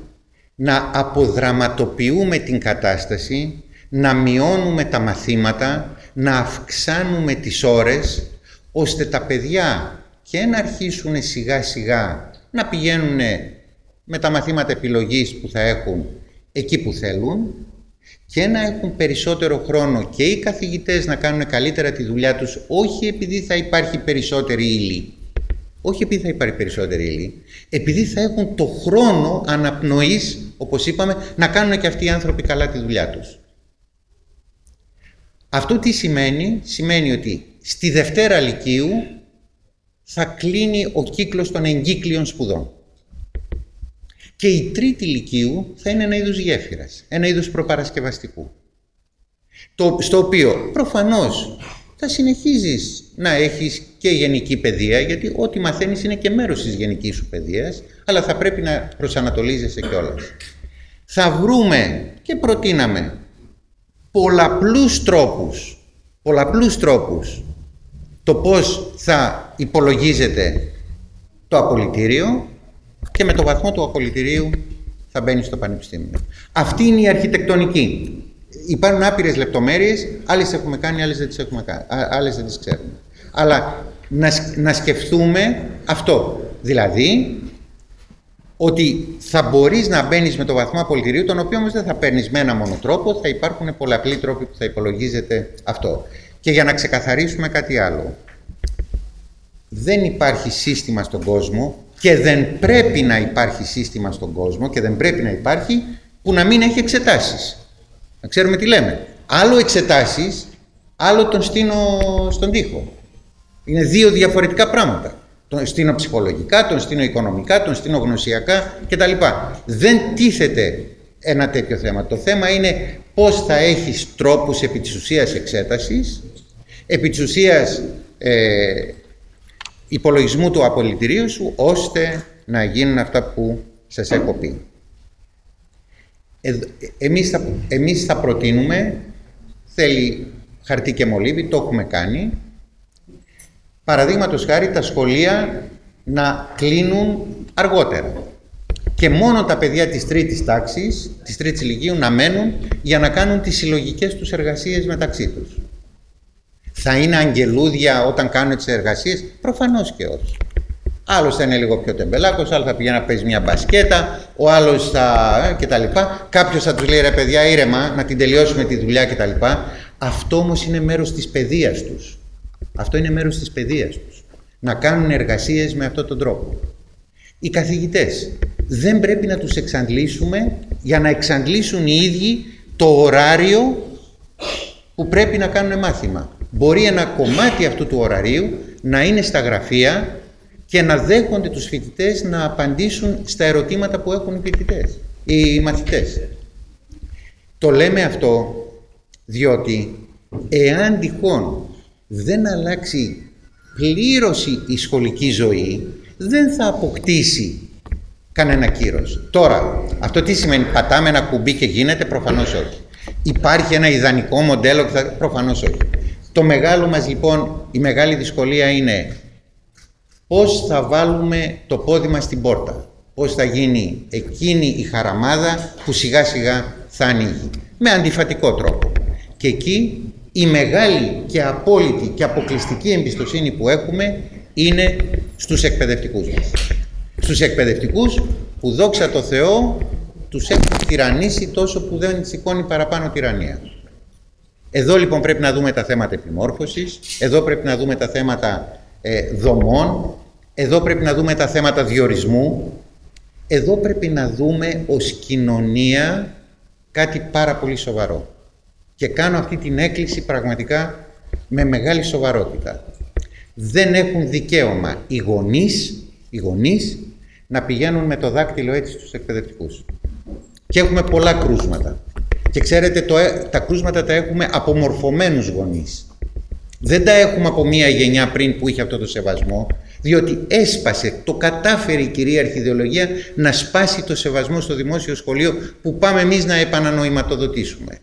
να αποδραματοποιούμε την κατάσταση, να μειώνουμε τα μαθήματα, να αυξάνουμε τις ώρες, ώστε τα παιδιά και να αρχίσουν σιγά σιγά να πηγαίνουν με τα μαθήματα επιλογής που θα έχουν εκεί που θέλουν και να έχουν περισσότερο χρόνο και οι καθηγητές να κάνουν καλύτερα τη δουλειά τους, όχι επειδή θα υπάρχει περισσότερη ύλη, όχι επειδή θα υπάρχει περισσότερη ύλη, επειδή θα έχουν το χρόνο αναπνοής, όπως είπαμε, να κάνουν και αυτοί οι άνθρωποι καλά τη δουλειά τους. Αυτό τι σημαίνει, σημαίνει ότι στη Δευτέρα Λυκείου θα κλείνει ο κύκλος των εγκύκλειων σπουδών. Και η Τρίτη Λυκείου θα είναι ένα είδος γέφυρας, ένα είδος προπαρασκευαστικού. Το, στο οποίο προφανώς θα συνεχίζεις να έχεις και γενική παιδεία, γιατί ό,τι μαθαίνεις είναι και μέρος της γενικής σου παιδείας, αλλά θα πρέπει να προσανατολίζεσαι κιόλας. Θα βρούμε και προτείναμε πολλαπλούς τρόπους, πολλαπλούς τρόπους το πώς θα υπολογίζεται το απολυτήριο και με το βαθμό του απολυτηρίου θα μπαίνει στο πανεπιστήμιο. Αυτή είναι η αρχιτεκτονική. Υπάρχουν άπειρες λεπτομέρειες, άλλες έχουμε κάνει, άλλες δεν τις έχουμε κάνει, άλλες δεν τις ξέρουμε. Αλλά να, να σκεφτούμε αυτό. Δηλαδή, ότι θα μπορείς να μπαίνεις με το βαθμό απολυτηρίου, τον οποίο όμως δεν θα παίρνεις με ένα μόνο τρόπο, θα υπάρχουν πολλαπλοί τρόποι που θα υπολογίζεται αυτό. Και για να ξεκαθαρίσουμε κάτι άλλο. Δεν υπάρχει σύστημα στον κόσμο και δεν πρέπει να υπάρχει σύστημα στον κόσμο και δεν πρέπει να υπάρχει που να μην έχει εξετάσεις. Να ξέρουμε τι λέμε. Άλλο εξετάσεις, άλλο τον στείνω στον τοίχο. Είναι δύο διαφορετικά πράγματα. Τον στείνω ψυχολογικά, τον στείνω οικονομικά, τον στείνω γνωσιακά κτλ. Δεν τίθεται ένα τέτοιο θέμα. Το θέμα είναι πώς θα έχεις τρόπους επί της ουσίας εξέτασης, επί της ουσίας ε, υπολογισμού του απολυτηρίου σου, ώστε να γίνουν αυτά που σας έχω πει. Εμείς θα, εμείς θα προτείνουμε, θέλει χαρτί και μολύβι, το έχουμε κάνει, παραδείγματος χάρη τα σχολεία να κλείνουν αργότερα και μόνο τα παιδιά της τρίτης τάξης, της τρίτης ηλικίου να μένουν για να κάνουν τις συλλογικές τους εργασίες μεταξύ τους. Θα είναι αγγελούδια όταν κάνουν τις εργασίες, προφανώς και όχι. Άλλος θα είναι λίγο πιο τεμπελάκος, άλλος θα πηγαίνει να παίζει μια μπασκέτα, ο άλλος θα. Ε, κτλ. Κάποιος θα τους λέει ρε παιδιά, ήρεμα, να την τελειώσουμε τη δουλειά κτλ. Αυτό όμως είναι μέρος της παιδείας τους. Αυτό είναι μέρος της παιδείας τους. Να κάνουν εργασίες με αυτόν τον τρόπο. Οι καθηγητές δεν πρέπει να τους εξαντλήσουμε για να εξαντλήσουν οι ίδιοι το ωράριο που πρέπει να κάνουν μάθημα. Μπορεί ένα κομμάτι αυτού του ωραρίου να είναι στα γραφεία και να δέχονται τους φοιτητές να απαντήσουν στα ερωτήματα που έχουν οι φοιτητές, οι μαθητές. Το λέμε αυτό διότι εάν τυχόν δεν αλλάξει πλήρωση η σχολική ζωή, δεν θα αποκτήσει κανένα κύρος. Τώρα, αυτό τι σημαίνει, πατάμε ένα κουμπί και γίνεται, προφανώς όχι. Υπάρχει ένα ιδανικό μοντέλο, προφανώς όχι. Το μεγάλο μας λοιπόν, η μεγάλη δυσκολία είναι πώς θα βάλουμε το πόδι μας στην πόρτα. Πώς θα γίνει εκείνη η χαραμάδα που σιγά σιγά θα ανοίγει. Με αντιφατικό τρόπο. Και εκεί η μεγάλη και απόλυτη και αποκλειστική εμπιστοσύνη που έχουμε είναι στους εκπαιδευτικούς μας. Στους εκπαιδευτικούς που δόξα τω Θεώ τους έχουν τυραννήσει τόσο που δεν σηκώνει παραπάνω τυραννία. Εδώ λοιπόν πρέπει να δούμε τα θέματα επιμόρφωσης, εδώ πρέπει να δούμε τα θέματα ε, δομών, εδώ πρέπει να δούμε τα θέματα διορισμού, εδώ πρέπει να δούμε ως κοινωνία κάτι πάρα πολύ σοβαρό. Και κάνω αυτή την έκκληση πραγματικά με μεγάλη σοβαρότητα. Δεν έχουν δικαίωμα οι γονείς, οι γονείς να πηγαίνουν με το δάκτυλο έτσι στους εκπαιδευτικούς. Και έχουμε πολλά κρούσματα. Και ξέρετε, το, ε, τα κρούσματα τα έχουμε από μορφωμένους γονείς. Δεν τα έχουμε από μία γενιά πριν που είχε αυτό το σεβασμό, διότι έσπασε, το κατάφερε η κυρίαρχη ιδεολογία να σπάσει το σεβασμό στο δημόσιο σχολείο που πάμε εμείς να επανανοηματοδοτήσουμε.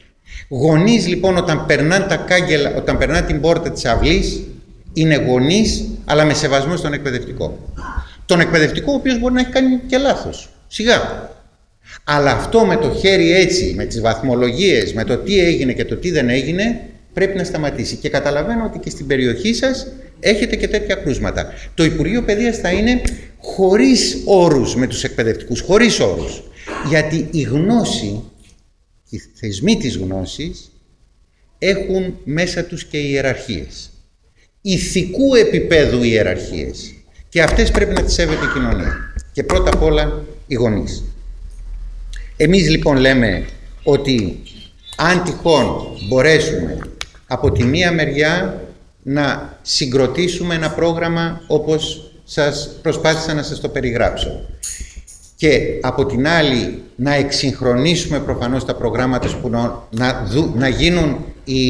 Γονείς λοιπόν όταν περνάνε, τα κάγκελα, όταν περνάνε την πόρτα της αυλής είναι γονείς αλλά με σεβασμό στον εκπαιδευτικό. Τον εκπαιδευτικό ο οποίος μπορεί να έχει κάνει και λάθος. Σιγά. Αλλά αυτό με το χέρι έτσι, με τις βαθμολογίες, με το τι έγινε και το τι δεν έγινε, πρέπει να σταματήσει. Και καταλαβαίνω ότι και στην περιοχή σας έχετε και τέτοια κρούσματα. Το Υπουργείο Παιδείας θα είναι χωρίς όρους με τους εκπαιδευτικούς, χωρίς όρους. Γιατί η γνώση, οι θεσμοί της γνώσης, έχουν μέσα τους και ιεραρχίες. Ηθικού επίπεδου ιεραρχίες. Και αυτές πρέπει να τις σέβεται η κοινωνία. Και πρώτα απ' όλα οι γονείς. Εμείς λοιπόν λέμε ότι αν τυχόν μπορέσουμε από τη μία μεριά να συγκροτήσουμε ένα πρόγραμμα όπως σας προσπάθησα να σας το περιγράψω. και από την άλλη να εξυγχρονίσουμε προφανώς τα προγράμματα που να, να, να γίνουν οι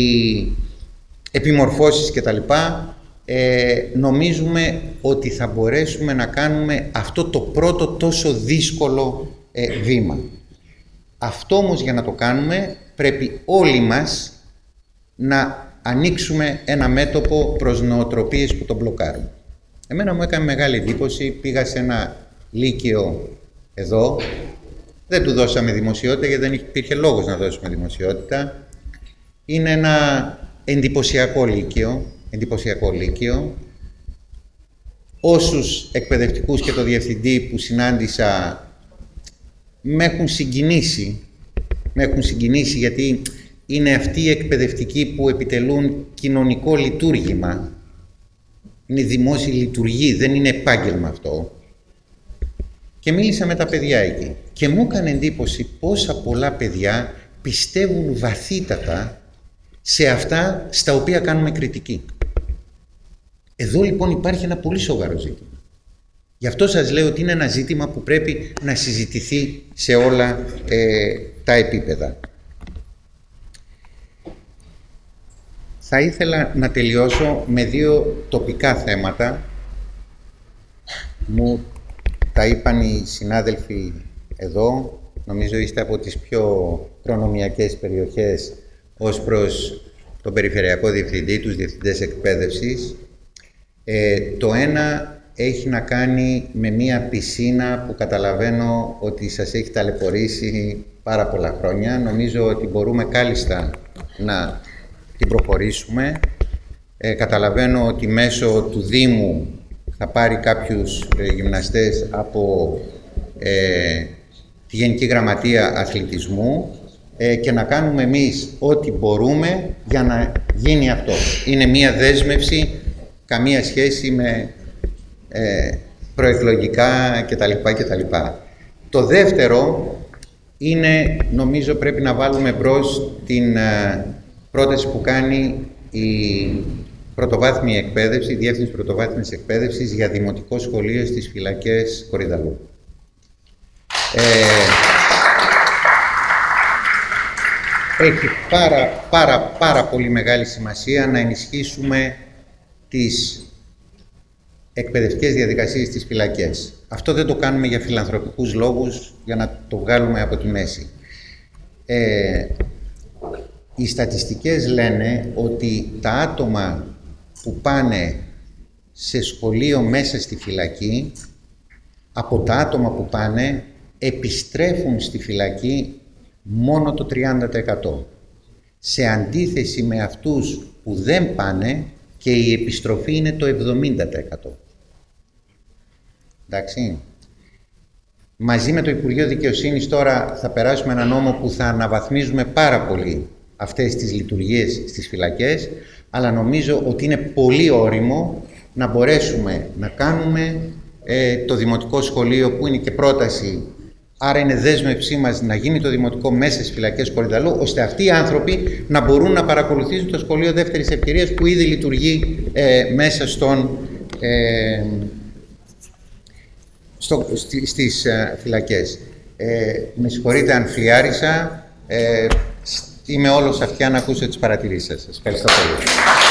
επιμορφώσεις κτλ. Ε, νομίζουμε ότι θα μπορέσουμε να κάνουμε αυτό το πρώτο τόσο δύσκολο ε, βήμα. Αυτό όμως για να το κάνουμε πρέπει όλοι μας να ανοίξουμε ένα μέτωπο προς νοοτροπίες που τον μπλοκάρουν. Εμένα μου έκανε μεγάλη εντύπωση, πήγα σε ένα λύκειο εδώ, δεν του δώσαμε δημοσιότητα γιατί δεν υπήρχε λόγος να δώσουμε δημοσιότητα. Είναι ένα εντυπωσιακό λύκειο, εντυπωσιακό λύκειο. Όσους εκπαιδευτικούς και το διευθυντή που συνάντησα με έχουν συγκινήσει. Με έχουν συγκινήσει γιατί είναι αυτοί οι εκπαιδευτικοί που επιτελούν κοινωνικό λειτουργήμα. Είναι δημόσια λειτουργή, δεν είναι επάγγελμα αυτό. Και μίλησα με τα παιδιά εκεί. Και μου έκανε εντύπωση πόσα πολλά παιδιά πιστεύουν βαθύτατα σε αυτά στα οποία κάνουμε κριτική. Εδώ λοιπόν υπάρχει ένα πολύ σοβαρό ζήτημα. Γι' αυτό σας λέω ότι είναι ένα ζήτημα που πρέπει να συζητηθεί σε όλα ε, τα επίπεδα. Θα ήθελα να τελειώσω με δύο τοπικά θέματα. Μου τα είπαν οι συνάδελφοι εδώ. Νομίζω είστε από τις πιο προνομιακές περιοχές ως προς τον Περιφερειακό Διευθυντή, τους Διευθυντές Εκπαίδευσης. Ε, το ένα έχει να κάνει με μία πισίνα που καταλαβαίνω ότι σας έχει ταλαιπωρήσει πάρα πολλά χρόνια. Νομίζω ότι μπορούμε κάλλιστα να την προχωρήσουμε. Ε, καταλαβαίνω ότι μέσω του Δήμου θα πάρει κάποιους ε, γυμναστές από ε, τη Γενική Γραμματεία Αθλητισμού ε, και να κάνουμε εμείς ό,τι μπορούμε για να γίνει αυτό. Είναι μία δέσμευση, καμία σχέση με ε, προεκλογικά κτλ. κτλ. Το δεύτερο είναι, νομίζω πρέπει να βάλουμε μπρος την ε, πρόταση που κάνει η πρωτοβάθμια εκπαίδευση, η Διεύθυνση Πρωτοβάθμιας Εκπαίδευσης για Δημοτικό Σχολείο στις Φυλακές Κορυδαλού. Ε, έχει πάρα, πάρα, πάρα πολύ μεγάλη σημασία να ενισχύσουμε τις εκπαιδευτικές διαδικασίες στις φυλακές. Αυτό δεν το κάνουμε για φιλανθρωπικούς λόγους, για να το βγάλουμε από τη μέση. Ε, οι στατιστικές λένε ότι τα άτομα που πάνε σε σχολείο μέσα στη φυλακή, από τα άτομα που πάνε, επιστρέφουν στη φυλακή μόνο το 30%. Σε αντίθεση με αυτούς που δεν πάνε και η επιστροφή είναι το 70%. Εντάξει. Μαζί με το Υπουργείο Δικαιοσύνης τώρα θα περάσουμε ένα νόμο που θα αναβαθμίζουμε πάρα πολύ αυτές τις λειτουργίες στις φυλακές, αλλά νομίζω ότι είναι πολύ όριμο να μπορέσουμε να κάνουμε ε, το Δημοτικό Σχολείο που είναι και πρόταση Άρα είναι δέσμευσή μας να γίνει το δημοτικό μέσα στις φυλακές Κορυδαλού, ώστε αυτοί οι άνθρωποι να μπορούν να παρακολουθήσουν το σχολείο δεύτερης ευκαιρίας που ήδη λειτουργεί ε, μέσα στον, ε, στο, στις ε, φυλακές. Ε, με συγχωρείτε αν φλιάρισα, ε, είμαι όλος αυτιά να ακούσω τις παρατηρήσεις σας. Ευχαριστώ πολύ.